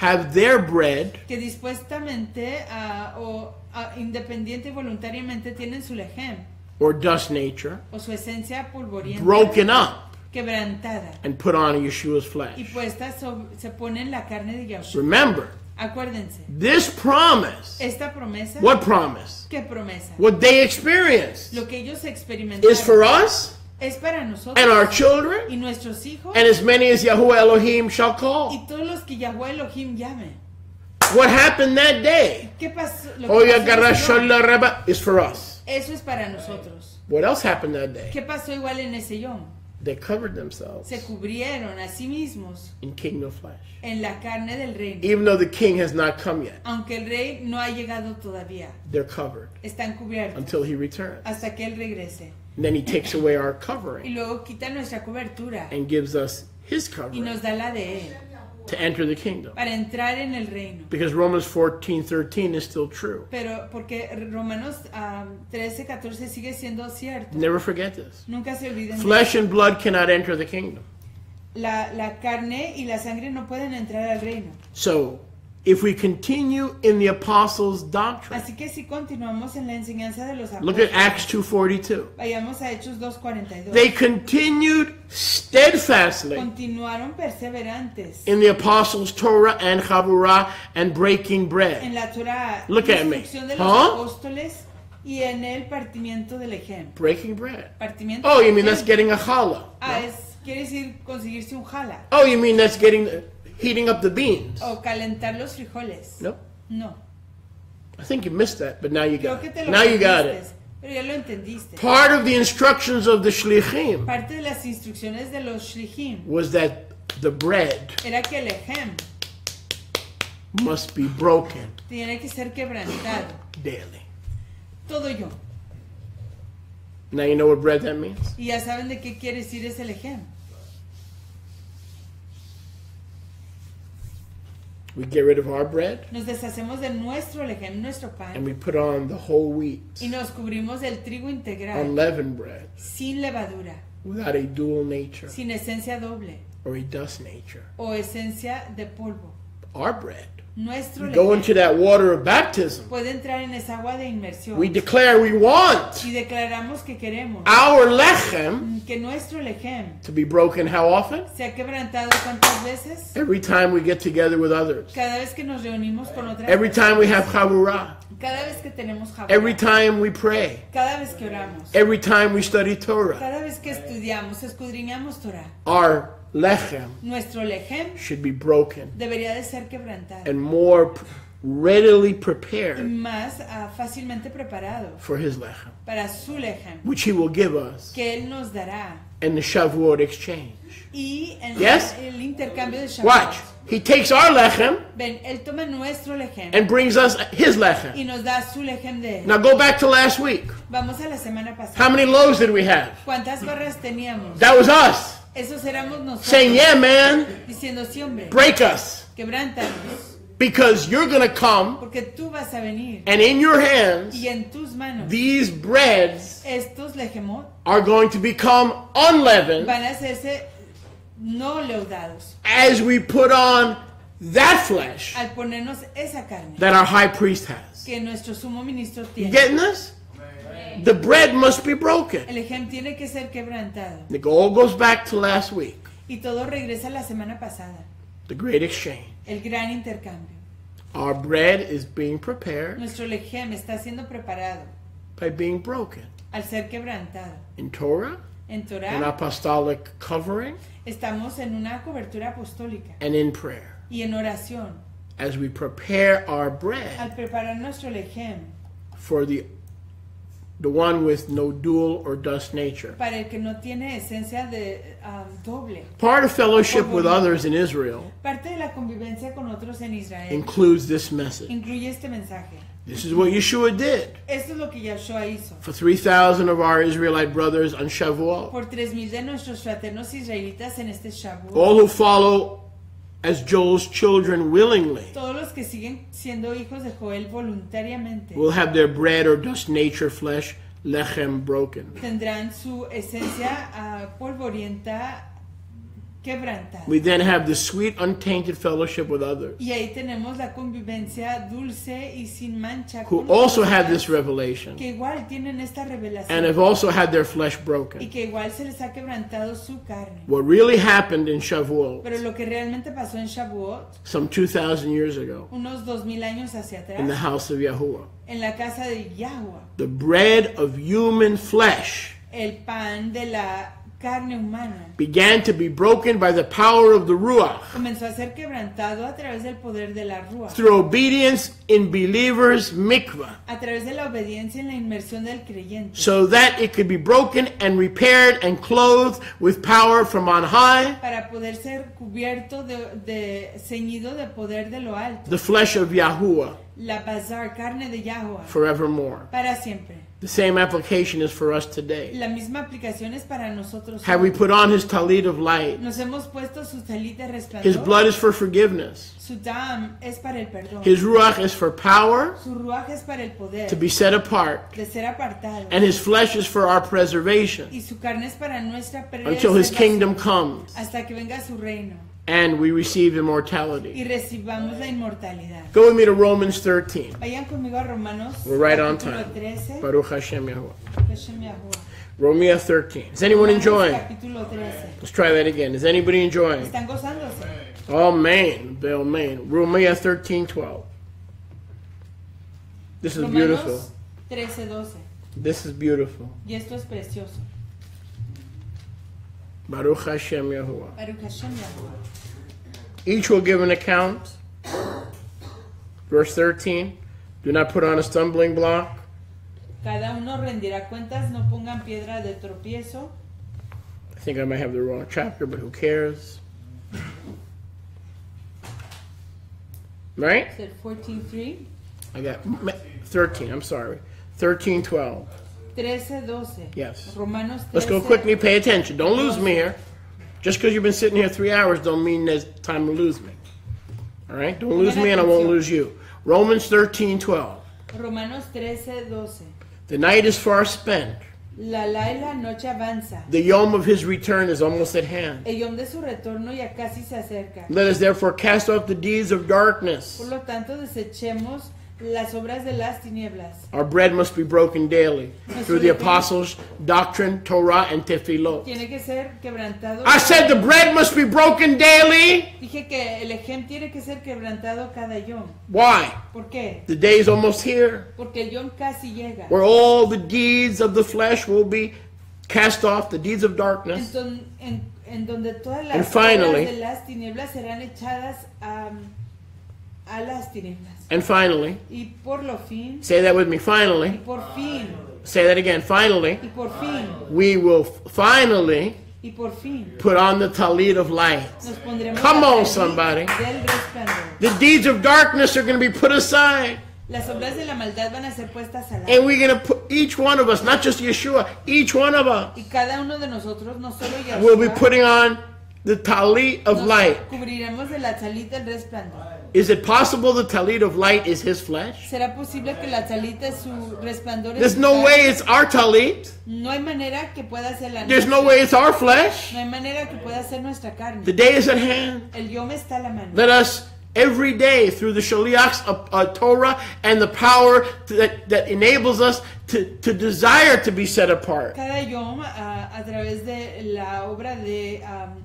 have their bread. Que dispuestamente ah, o ah, independiente y voluntariamente tienen su lejem. Or dust nature. O su esencia polvorienta broken up. Quebrantada. And put on Yeshua's y flesh. puesta sobre- se pone en la carne de Yahushua. Remember, Acuérdense, this promise, esta promesa, what promise? ¿qué promesa? What they experienced Lo que ellos is for us es para nosotros and our y children nuestros hijos and as many as Yahuwah Elohim shall call. y todos los que Yahweh Elohim llame. What happened that day? ¿Qué pasó? Garashola Rabba is for us. Eso es para nosotros. What else happened that day? ¿Qué pasó igual en ese yom? They covered themselves Se cubrieron a sí mismos in kingdom flesh. en la carne del reino. Even though the king has not come yet, Aunque el rey no ha llegado todavía, they're covered están cubiertos until he returns. hasta que él regrese. And then he takes away our Y covering luego quita nuestra cobertura and gives us his y covering nos da la de él to enter the kingdom. para entrar en el reino. Because Romans 14 13 is still true. Pero porque Romanos um, 13, 14 sigue siendo cierto. Never forget this. Nunca se olviden. de Flesh and blood cannot enter the kingdom. La, la carne y la sangre no pueden entrar al reino. So, if we continue in the apostles' doctrine, Así que si continuamos en la enseñanza de los look at Acts 2:42. vayamos a Hechos 2.42. They continued steadfastly Continuaron perseverantes in the apostles' Torah and Chavurah and breaking bread. en la Torah, Look at me. de los Huh? apóstoles y en el partimiento del ejemplo. Breaking bread. Partimiento Oh, you mean that's getting a challah? Ah, es, quiere decir conseguirse un jala Oh, you mean that's getting heating up the beans? o calentar los frijoles. No, No. I think you missed that, but now you got it. Now you got it. pero ya lo entendiste. Part of the instructions of the shlichim Parte de las instrucciones de los shlichim was that the bread era que el ejem must be broken tiene que ser quebrantado. daily. Todo yo. Now you know what bread that means? Y ya saben de qué quiere decir ese ejem. We get rid of our bread Nos deshacemos de nuestro lejem, nuestro pan. and we put on the whole wheat, y nos cubrimos del trigo integral, unleavened bread, sin levadura, without a dual nature sin esencia doble or a dust nature. o esencia de polvo. Our bread. Nuestro go into that water of baptism. puede entrar en esa agua de inmersión We declare we want y declaramos que queremos our lechem que nuestro lejem to be broken how often? se ha quebrantado cuántas veces Every time we get together with others. cada vez que nos reunimos con otras Every time we have chavurah. cada vez que tenemos Every time we pray. cada vez que oramos, Every time we study Torah. cada vez que estudiamos, escudriñamos Torah, Our lechem nuestro lejem should be broken debería de ser quebrantado and more readily prepared más ah, fácilmente preparado for his lechem, para su lejem which he will give us que él nos dará in the Shavuot exchange. y Yes? el intercambio de Shabbat. Watch. He takes our lechem Ven, él toma nuestro lejem and brings us his lechem. y nos da su lejem de él. Now go back to last week. Vamos a la semana pasada. How many loaves did we have? ¿Cuántas barras teníamos? That was us Esos éramos nosotros. saying, Yeah, man, Diciendo, sí, hombre, break us. quebrántanos. Because you're going to come Porque tú vas a venir. and in your hands, Y en tus manos, these breads estos lejemot are going to become unleavened van a hacerse no leudados. as we put on that flesh Al ponernos esa carne that our high priest has. que nuestro sumo ministro You getting this? The bread must be broken. El ejem tiene que ser quebrantado. It all goes back to last week, Y todo regresa a la semana pasada. the great exchange. El gran intercambio. Our bread is being prepared Nuestro lejem está siendo preparado by being broken al ser quebrantado. in Torah, En in Torah apostolic covering, estamos en una cobertura apostólica and in prayer. y en oración. As we prepare our bread Al preparar nuestro lejem for the the one with no dual or dust nature. para el que no tiene esencia de ah, doble. Part of fellowship with others in Israel Parte de la convivencia con otros en Israel includes this message. incluye este mensaje. This is what Yeshua did Esto es lo que Yahshua hizo. for 3,000 of our Israelite brothers on Shavuot. Por tres mil de nuestros fraternos israelitas en este Shavuot. All who follow as Joel's children willingly Todos los que siguen siendo hijos de Joel voluntariamente will have their bread or dust nature flesh lechem broken. tendrán su esencia ah, polvorienta quebrantado. we then have the sweet, untainted fellowship with others Y ahí tenemos la convivencia dulce y sin mancha who also have demás, this revelation que igual tienen esta revelación and have also had their flesh y broken. que igual se les ha quebrantado su carne. What really happened in Shavuot Pero lo que realmente pasó en Shavuot, some 2,000 years ago unos dos mil años hacia in the house of Yahuwah, en la casa de Yahweh, the bread of human flesh el pan de la carne humana. began to be broken by the power of the Ruach. Comenzó a ser quebrantado a través del poder de la Rúa, through obedience in believers' mikvah. a través de la obediencia en la inmersión del creyente, so that it could be broken and repaired and clothed with power from on high, para poder ser cubierto de, de ceñido de poder de lo alto, the flesh of Yahuwah. La basar, carne de Yahweh, forevermore. para siempre. The same application is for us today. La misma aplicación es para nosotros. Have we put on his talit of light? Nos hemos puesto su salita de resplandor. His blood is for forgiveness. Su dam es para el perdón. His ruach is for power Su ruaj es para el poder to be set apart. de ser apartado. And his flesh is for our preservation y su carne es para nuestra until his kingdom comes hasta que venga su reino and we receive y immortality. recibamos la inmortalidad. Go with me to Romans 13. Vayan conmigo a Romanos We're right on time. 13. Baruch Hashem Yahuwah. Hashem Yahuwah. Romans 13. Is anyone enjoying? Let's try that again. Is anybody enjoying? ¿Están gozándose? Oh man, Bill man. Romans 13, 12. This is beautiful. 13, 12. This is beautiful. Y esto es precioso. Baruch Hashem Yahuwah. Baruch Hashem Yahuwah. Each will give an account. Verse 13. Do not put on a stumbling block. Cada uno rendirá cuentas, no pongan piedra de tropiezo. I think I might have the wrong chapter, but who cares? Right? Es el 14.3. I got 13. I'm sorry. 13, 12. 13, 12. Yes. Romanos 13. Let's go quickly. Pay attention. Don't lose me here. Just because you've been sitting here three hours don't mean there's time to lose me. All right? Don't lose me and I won't lose you. Romans 13, 12. Romanos 13, 12. The night is far spent. La la la noche avanza. The yom of his return is almost at hand. El yom de su retorno ya casi se acerca. Let us therefore cast off the deeds of darkness. Por lo tanto, desechemos las obras de las tinieblas. Our bread must be broken daily through the apostles' doctrine, Torah, and tefillot. Tiene que ser quebrantado. I said the bread must be broken daily. Dije que el ejem tiene que ser quebrantado cada yom. Why? ¿Por qué? The day is almost here Porque el yom casi llega. where all the deeds of the flesh will be cast off, the deeds of darkness. Enton- en, en donde todas And finally- de las tinieblas serán echadas a, a las. And finally, Y por lo fin, say that with me, y finally, por fin, say that again, finally, y por fin, we will finally y por fin, put on the talit of light. nos Come on, somebody. The deeds of darkness are going to be put aside. Las obras de la maldad van a ser puestas al And we're going to put each one of us, not just Yeshua, each one of us Y cada uno de nosotros, no solo Yahshua, will be putting on the talit of light. cubriremos de la talita el resplandor. Is it possible the talit of light is his flesh? ¿Será posible que la talita su resplandor es There's no way it's our talit. No hay manera que pueda ser la There's no way it's our flesh. No hay manera que pueda ser nuestra carne. The day is at hand. El yom está a la mano. Let us every day through the shaliachs of uh, Torah and the power that, that enables us to, to desire to be set apart. Cada yom a, a través de la obra de um,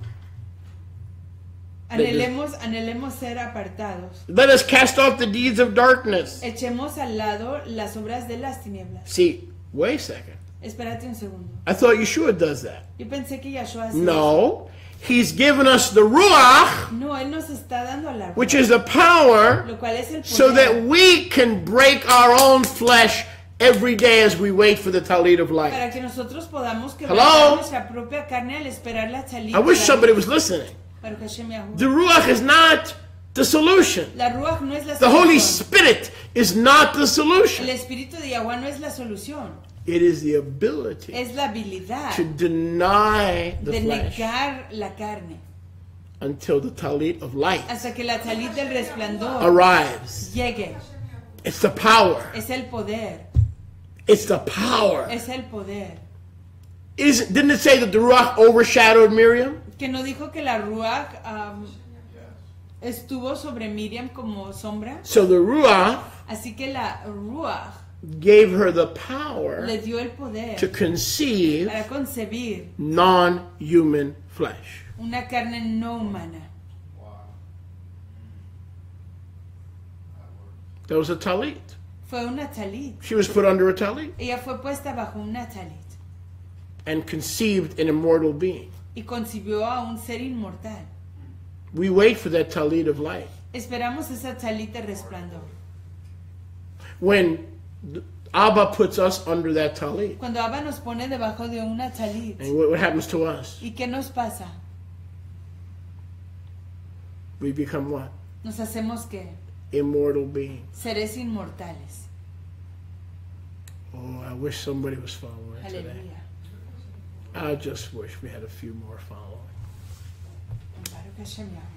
anhelemos, anhelemos ser apartados. Let us cast off the deeds of darkness. Echemos al lado las obras de las tinieblas. See, wait a second. Espérate un segundo. I thought Yeshua does that. Yo pensé que Yahshua hacía No. He's given us the Ruach. No, Él nos está dando la which is the power, lo cual es el poder so that we can break our own flesh every day as we wait for the Talit of light. para que nosotros podamos Hello? quebrantar nuestra propia carne al esperar la salida. I wish somebody was listening. Baruch Hashem Yahuwah. The Ruach is not the solution. La Ruach no es la The Holy. Spirit is not the El solution. Espíritu de Yahweh no es la solución. It is the ability Es la habilidad to deny the de flesh negar la carne. until the Talit of light Hasta que la salida del resplandor arrives. llegue. It's the power. Es el poder. It's the power. Es el poder. Is didn't it say that the Ruach overshadowed Miriam? Que no dijo que la Ruach am, estuvo sobre Miriam como sombra. So the Ruach Así que la Ruach gave her the power le dio el poder to conceive para concebir non-human flesh. una carne no humana. That was a talit. Fue una talit. She was put under a talit Ella fue puesta bajo una talit and conceived an immortal being. Y concibió a un ser inmortal. We wait for that talit of light. Esperamos esa talit de resplandor. When Abba puts us under that talit, Cuando Abba nos pone debajo de una talit, and what, what happens to us? ¿y qué nos pasa? We become what? Nos hacemos que Immortal beings. seres inmortales. Oh, I wish somebody was following today. I just wish we had a few more following. Baruch Hashem Yahweh.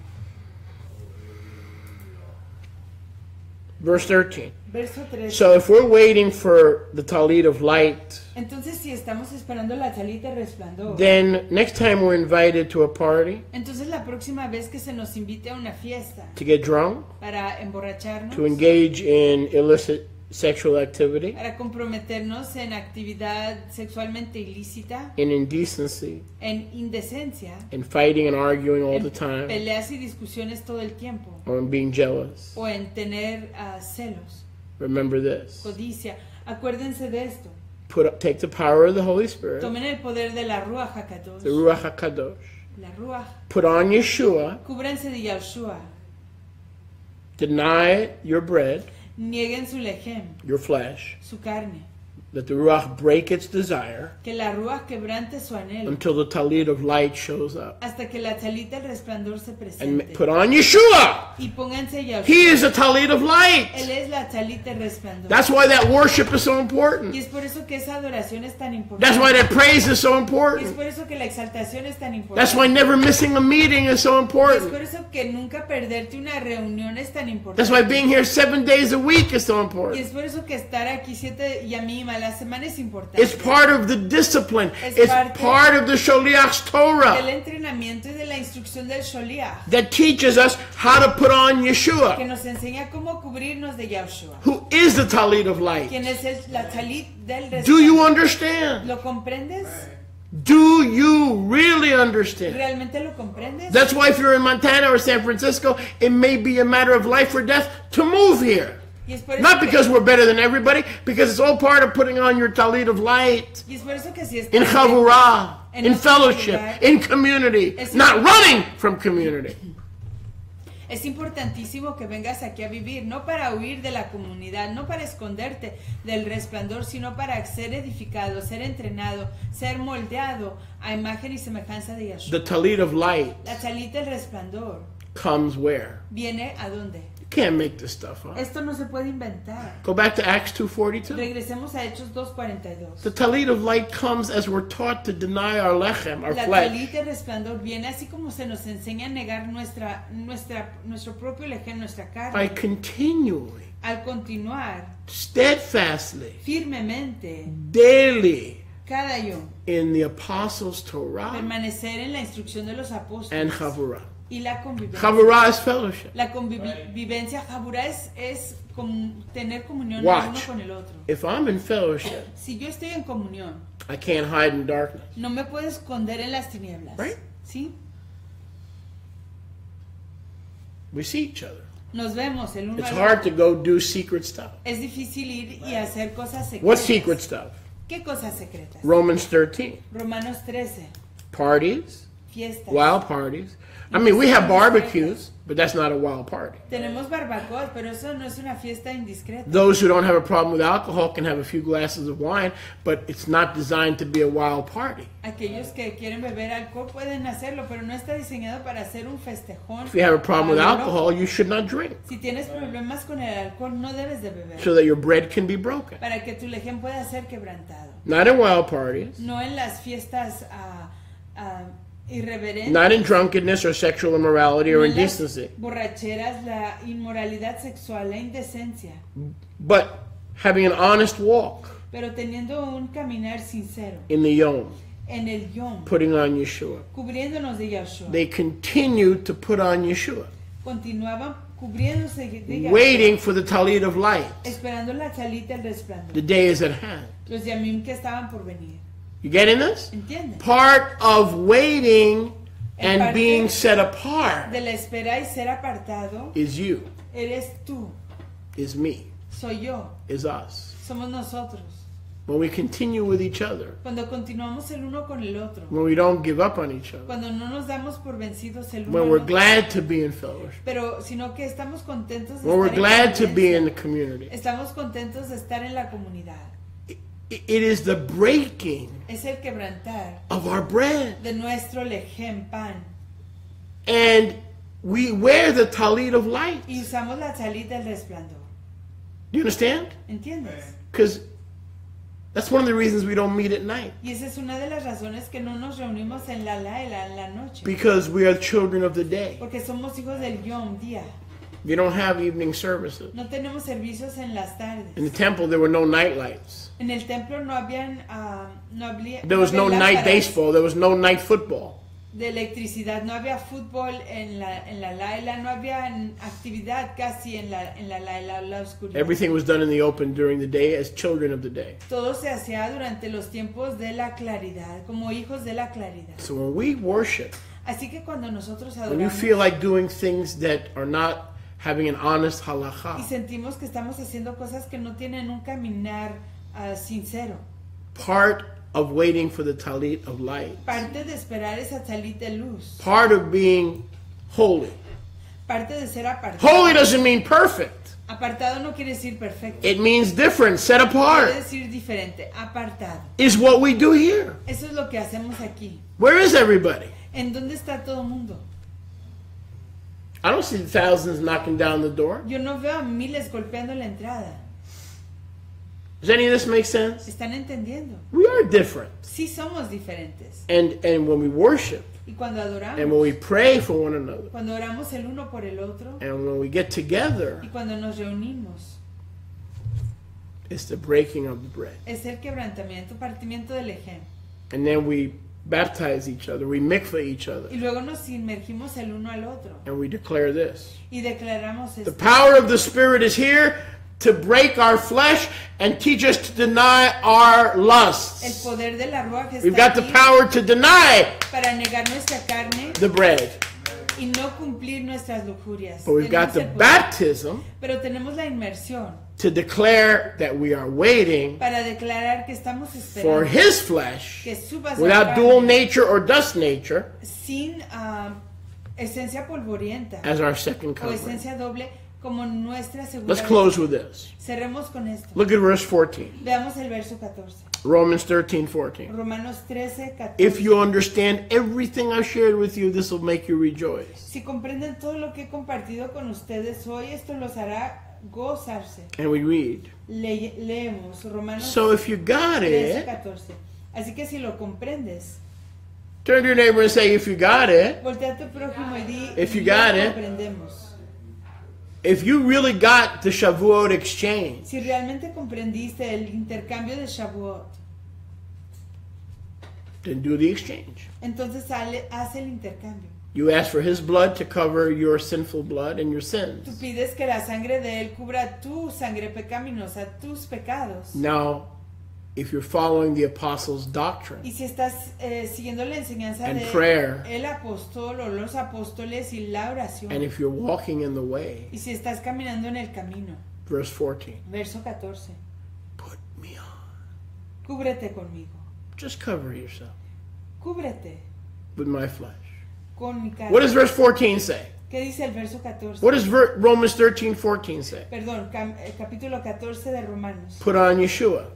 Verse 13. 13. So if we're waiting for the talit of light, Entonces, si estamos esperando la de resplandor, then next time we're invited to a party entonces la próxima vez que se nos invite a una fiesta to get drunk, para emborracharnos, to engage in illicit sexual activity, para comprometernos en actividad sexualmente ilícita, in indecency, en indecencia, in fighting and arguing all en the time, peleas y discusiones todo el tiempo, or in being jealous, o en tener ah, celos, remember this. codicia. Acuérdense de esto. Put up, take the power of the Holy Spirit, Tomen el poder de la Ruach HaKadosh, the Ruach HaKadosh. la Ruach. Put on Yeshua, Cúbranse de Yahushua. deny your bread, Nieguen su lejem, your flesh, su carne. That the Ruach break its desire Que la Ruach quebrante su anhelo. until the talit of light shows up. Hasta que la talita el resplandor se And put on Yeshua. Y pónganse Yahushua. He is the talit of light. Él es la talita el resplandor. That's why that worship is so y important. es por eso que esa adoración es tan importante. That's why that praise is so y es important. por eso que la exaltación es tan importante. That's why never missing a meeting is so Y es por important. eso que nunca perderte una reunión es tan importante. That's why being here seven days a week is so y important. es por eso que estar aquí siete y a mí a la semana es importante. It's part of the discipline. Es It's part of the Sholiach's del Torah entrenamiento y de la instrucción del Sholiach. that teaches us how to put on Que Yeshua, nos enseña cómo cubrirnos de who is the talit of light. Quien es el- la talit del Do you understand? ¿Lo comprendes? Do you really understand? ¿Realmente lo comprendes? That's why if you're in Montana or San Francisco, it may be a matter of life or death to move here. Y es por eso Not que- because we're better than everybody, because it's all part of putting on your talit of light Y es por eso que si estás in chavurah, En in fellowship, in community, not running from community. Es importantísimo que vengas aquí a vivir, no para huir de la comunidad, no para esconderte del resplandor, sino para ser edificado, ser entrenado, ser moldeado a imagen y semejanza de Yahshua. The talit of light La salita del resplandor comes where? viene a dónde? Can't make this stuff up. Esto no se puede inventar. Go back to Acts 2.42. Regresemos a Hechos 2.42. The talit of light comes as we're taught to deny our lechem, our La flesh. salita del resplandor viene así como se nos enseña a negar nuestra, nuestra, nuestro propio leje, nuestra by carne. continuing Al continuar steadfastly, firmemente daily cada yo in the apostles' Torah permanecer en la instrucción de los apóstoles and Chavurah. Y la convivencia. Is fellowship. La convivencia es, es com- tener comunión el Watch. uno con el otro. If I'm in fellowship, Si yo estoy en comunión, I can't hide in darkness. no me puedo esconder en las tinieblas. Right. ¿Sí? We see each other. Nos vemos el uno It's al hard to go do secret stuff. Es difícil ir y hacer cosas secretas. What secret stuff? ¿Qué cosas secretas? Romans 13. Romanos 13. Parties, Fiestas. wild parties. I mean, we have barbecues, but that's not a wild party. Tenemos barbacoas, pero eso no es una fiesta indiscreta. Those who don't have a problem with alcohol can have a few glasses of wine, but it's not designed to be a wild party. Aquellos que quieren beber alcohol pueden hacerlo, pero no está diseñado para hacer un festejón. If you have a problem with a lo loco. alcohol, you should not drink Si tienes problemas con el alcohol, no debes de beber. so that your bread can be broken. Para que tu lejem pueda ser quebrantado. Not in wild parties, No en las fiestas ah, ah, irreverentes. not in drunkenness or sexual immorality or en indecency, borracheras, la inmoralidad sexual, la indecencia. but having an honest walk Pero teniendo un caminar sincero in the Yom, en el yom, putting on Yeshua. cubriéndonos de Yahshua. They continued to put on Yeshua, Continuaban cubriéndose de Yahshua, waiting for the Talit of light. esperando la salita del resplandor. The day is at hand. Los yamim que estaban por venir. You getting this? ¿Entienden? Part of waiting and parte- being set apart De la espera y ser apartado, is you, eres tú, is me, soy yo, is us. somos nosotros. When we continue with each other, Cuando continuamos el uno con el otro, when we don't give up on each other, cuando no nos damos por vencidos el uno when al we're otro, glad to be in fellowship, pero sino que estamos contentos de when we're estar en glad to be in the community. Estamos contentos de estar en la comunidad. It is the breaking Es el quebrantar of our bread. de nuestro lejem pan And we wear the talit of light. y usamos la salita del resplandor. Do you understand? ¿Entiendes? Because that's one of the reasons we don't meet at night. Y esa es una de las razones que no nos reunimos en la laila en la noche. Because we are children of the day. Porque somos hijos del yom día. We don't have evening services. No tenemos servicios en las tardes. In the temple, there were no night lights. En el templo no habían ah, no había There was no night baseball. There was no night football. de electricidad, no había fútbol en la en la laila, no había actividad casi en la en la laila la oscuridad. Everything was done in the open during the day as children of the day. Todo se hacía durante los tiempos de la claridad, como hijos de la claridad. So when we worship, Así que cuando nosotros when you adoramos feel like doing things that are not having an honest y halacha, sentimos que estamos haciendo cosas que no tienen un caminar ah, sincero, part of waiting for the talit of light, parte de esperar esa salida de luz, part of being holy. parte de ser apartado. Holy doesn't mean perfect. Apartado no quiere decir perfecto, It means different, set quiere apart. decir diferente, apartado. Is what we do here. Eso es lo que hacemos aquí. Where is everybody? ¿En dónde está todo el mundo? I don't see thousands knocking down the door. Yo no veo a miles golpeando la entrada. Does any of this make sense? ¿Están entendiendo? We are different. Sí somos diferentes. And and when we worship Y cuando and when we pray for one another cuando oramos el uno por el otro, and when we get together, y cuando nos reunimos, it's the breaking of the bread. es el quebrantamiento, partimiento del. And then we baptize each other, we mikvah each other, Y luego nos inmergimos el uno al otro. and we declare this. Y declaramos The power of the Spirit is here to break our flesh and teach us to deny our lusts. poder de la ruaj We've got the power to deny para negar carne the bread. y no cumplir nuestras lujurias. But we've got the baptism pero la to declare that we are waiting para declarar que estamos for His flesh que su without dual nature or dust nature sin ah, esencia polvorienta as our second doble como nuestra segunda. Let's close with this. Cerremos con esto. Look at verse 14. Veamos el verso 14. Romans 13 14. Romanos 13, 14. If you understand everything I've shared with you, this will make you rejoice. Si comprenden todo lo que he compartido con ustedes hoy, esto los hará gozarse. And we read. Le- leemos Romanos So if you got 13, it, 14. Así que si lo comprendes, turn to your neighbor and say, if you got it, voltea a tu prójimo y di, If you "Lo got it." comprendemos. If you really got the Shavuot exchange, Si realmente comprendiste el intercambio de Shavuot, then do the exchange. entonces haz el intercambio. You ask for his blood to cover your sinful blood and your Tú sins. pides que la sangre de él cubra tu sangre pecaminosa, tus pecados. Now, if you're following the apostles' doctrine, Y si estás eh, siguiendo la enseñanza And de prayer. el apóstol o los apóstoles y la oración, and if you're walking in the way, y si estás caminando en el camino, verse 14, verso 14, put me on. cúbrete conmigo, Just cover yourself cúbrete with my flesh. con mi carne. What does verse 14 say? ¿Qué dice el verso 14? What does ver- Romans 13 14 say? Perdón, eh, capítulo 14 de Romanos. Put on Yeshua.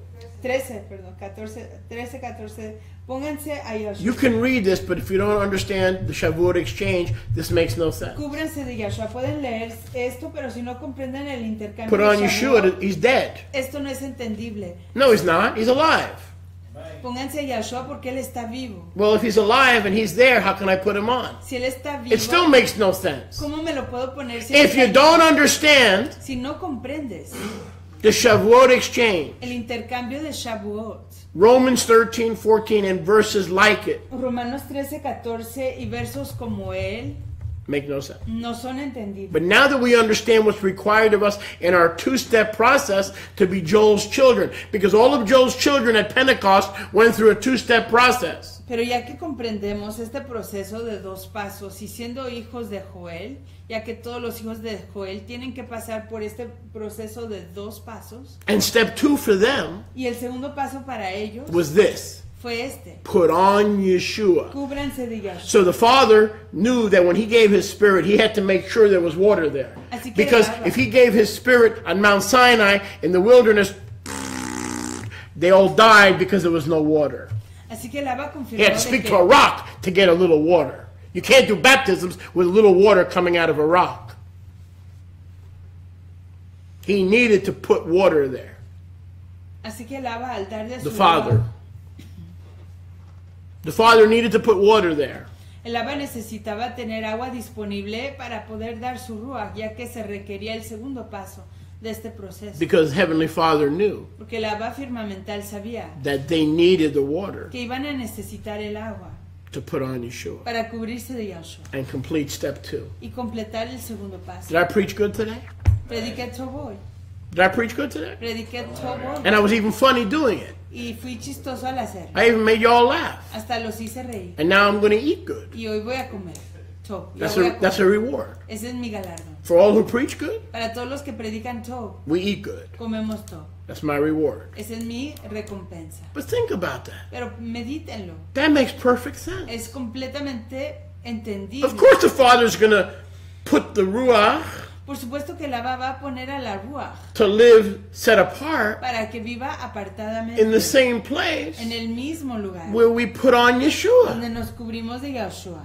13, perdón, 14, 13, 14. Pónganse a Yahshua. You can read this, but if you don't understand the Shavuot exchange, this makes no sense. Cúbranse de Yahshua. Pueden leer esto, pero si no comprenden el intercambio Put on Yeshua, he's dead. esto no es entendible. No, he's not. He's alive. Pónganse a Yahshua porque él está vivo. Well, if he's alive and he's there, how can I put him on? Si él está vivo, It still makes no sense. ¿cómo me lo puedo poner si If you don't understand Si no comprendes the Shavuot exchange, el intercambio de Shavuot, Romans 13, 14, and verses like it Romanos 13, 14 y versos como él make no sense. no son entendidos. But now that we understand what's required of us in our two step process to be Joel's children, because all of Joel's children at Pentecost went through a two step process. Pero ya que comprendemos este proceso de dos pasos y siendo hijos de Joel, ya que todos los hijos de Joel tienen que pasar por este proceso de dos pasos, And step two for them y el segundo paso para ellos was this fue este, put on Yeshua. So the Father knew that when He gave His Spirit, He had to make sure there was water there. Because if He gave His Spirit on Mount Sinai in the wilderness, they all died because there was no water. Así que el Abba He confirmó had to speak to a rock to get a little water. You can't do baptisms with a little water coming out of a rock. He needed to put water there. así que el Abba al dar de The Father. The Father needed to put water there. El Abba necesitaba tener agua disponible para poder dar su ruach, ya que se requería el segundo paso de este proceso. Because Heavenly Father knew Porque el Abba firmamental sabía that they needed the water que iban a necesitar el agua to put on Yeshua para cubrirse de Yahshua and complete step two. y completar el segundo paso. Did I preach good today? Prediqué Toboy, Did I preach good today? prediqué Toboy And I was even funny doing it. y fui chistoso al hacerlo. I even made y'all laugh. Hasta los hice reír. And now I'm going to eat good. Y hoy voy a comer. Tob. That's a, that's a reward. Ese es mi. For all who preach good, Para todos los que predican Tob, we eat good. comemos Tob. That's my reward. Esa es mi recompensa. But think about that. Pero medítenlo. That makes perfect sense. Es completamente entendible. Of course, the Father's going to put the Ruach Por supuesto que la va a poner a la Ruach to live set apart para que viva apartadamente in the same place en el mismo lugar where we put on Yeshua. donde nos cubrimos de Yahshua.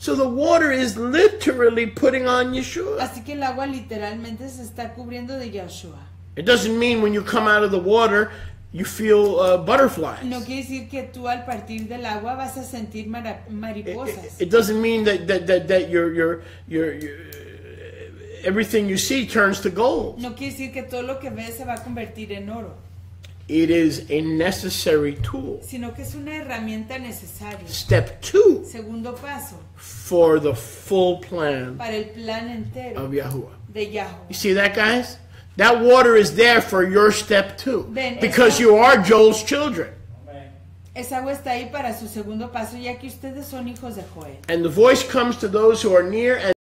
So the water is literally putting on Yeshua. Así que el agua literalmente se está cubriendo de Yahshua. It doesn't mean when you come out of the water you feel uh, butterflies. No quiere decir que tú al partir del agua vas a sentir mara- It, mariposas. it doesn't mean that that that, that your your your your everything you see turns to gold. No quiere decir que todo lo que ves se va a convertir en oro, It is a necessary tool. sino que es una herramienta necesaria. Step two Segundo paso, for the full plan para el plan entero of Yahuwah. de Yahweh. You see that, guys? That water is there for your step two Ven, because esa- you are Joel's children. Esa agua está ahí para su segundo paso, ya que ustedes son hijos de Joel. And the voice comes to those who are near and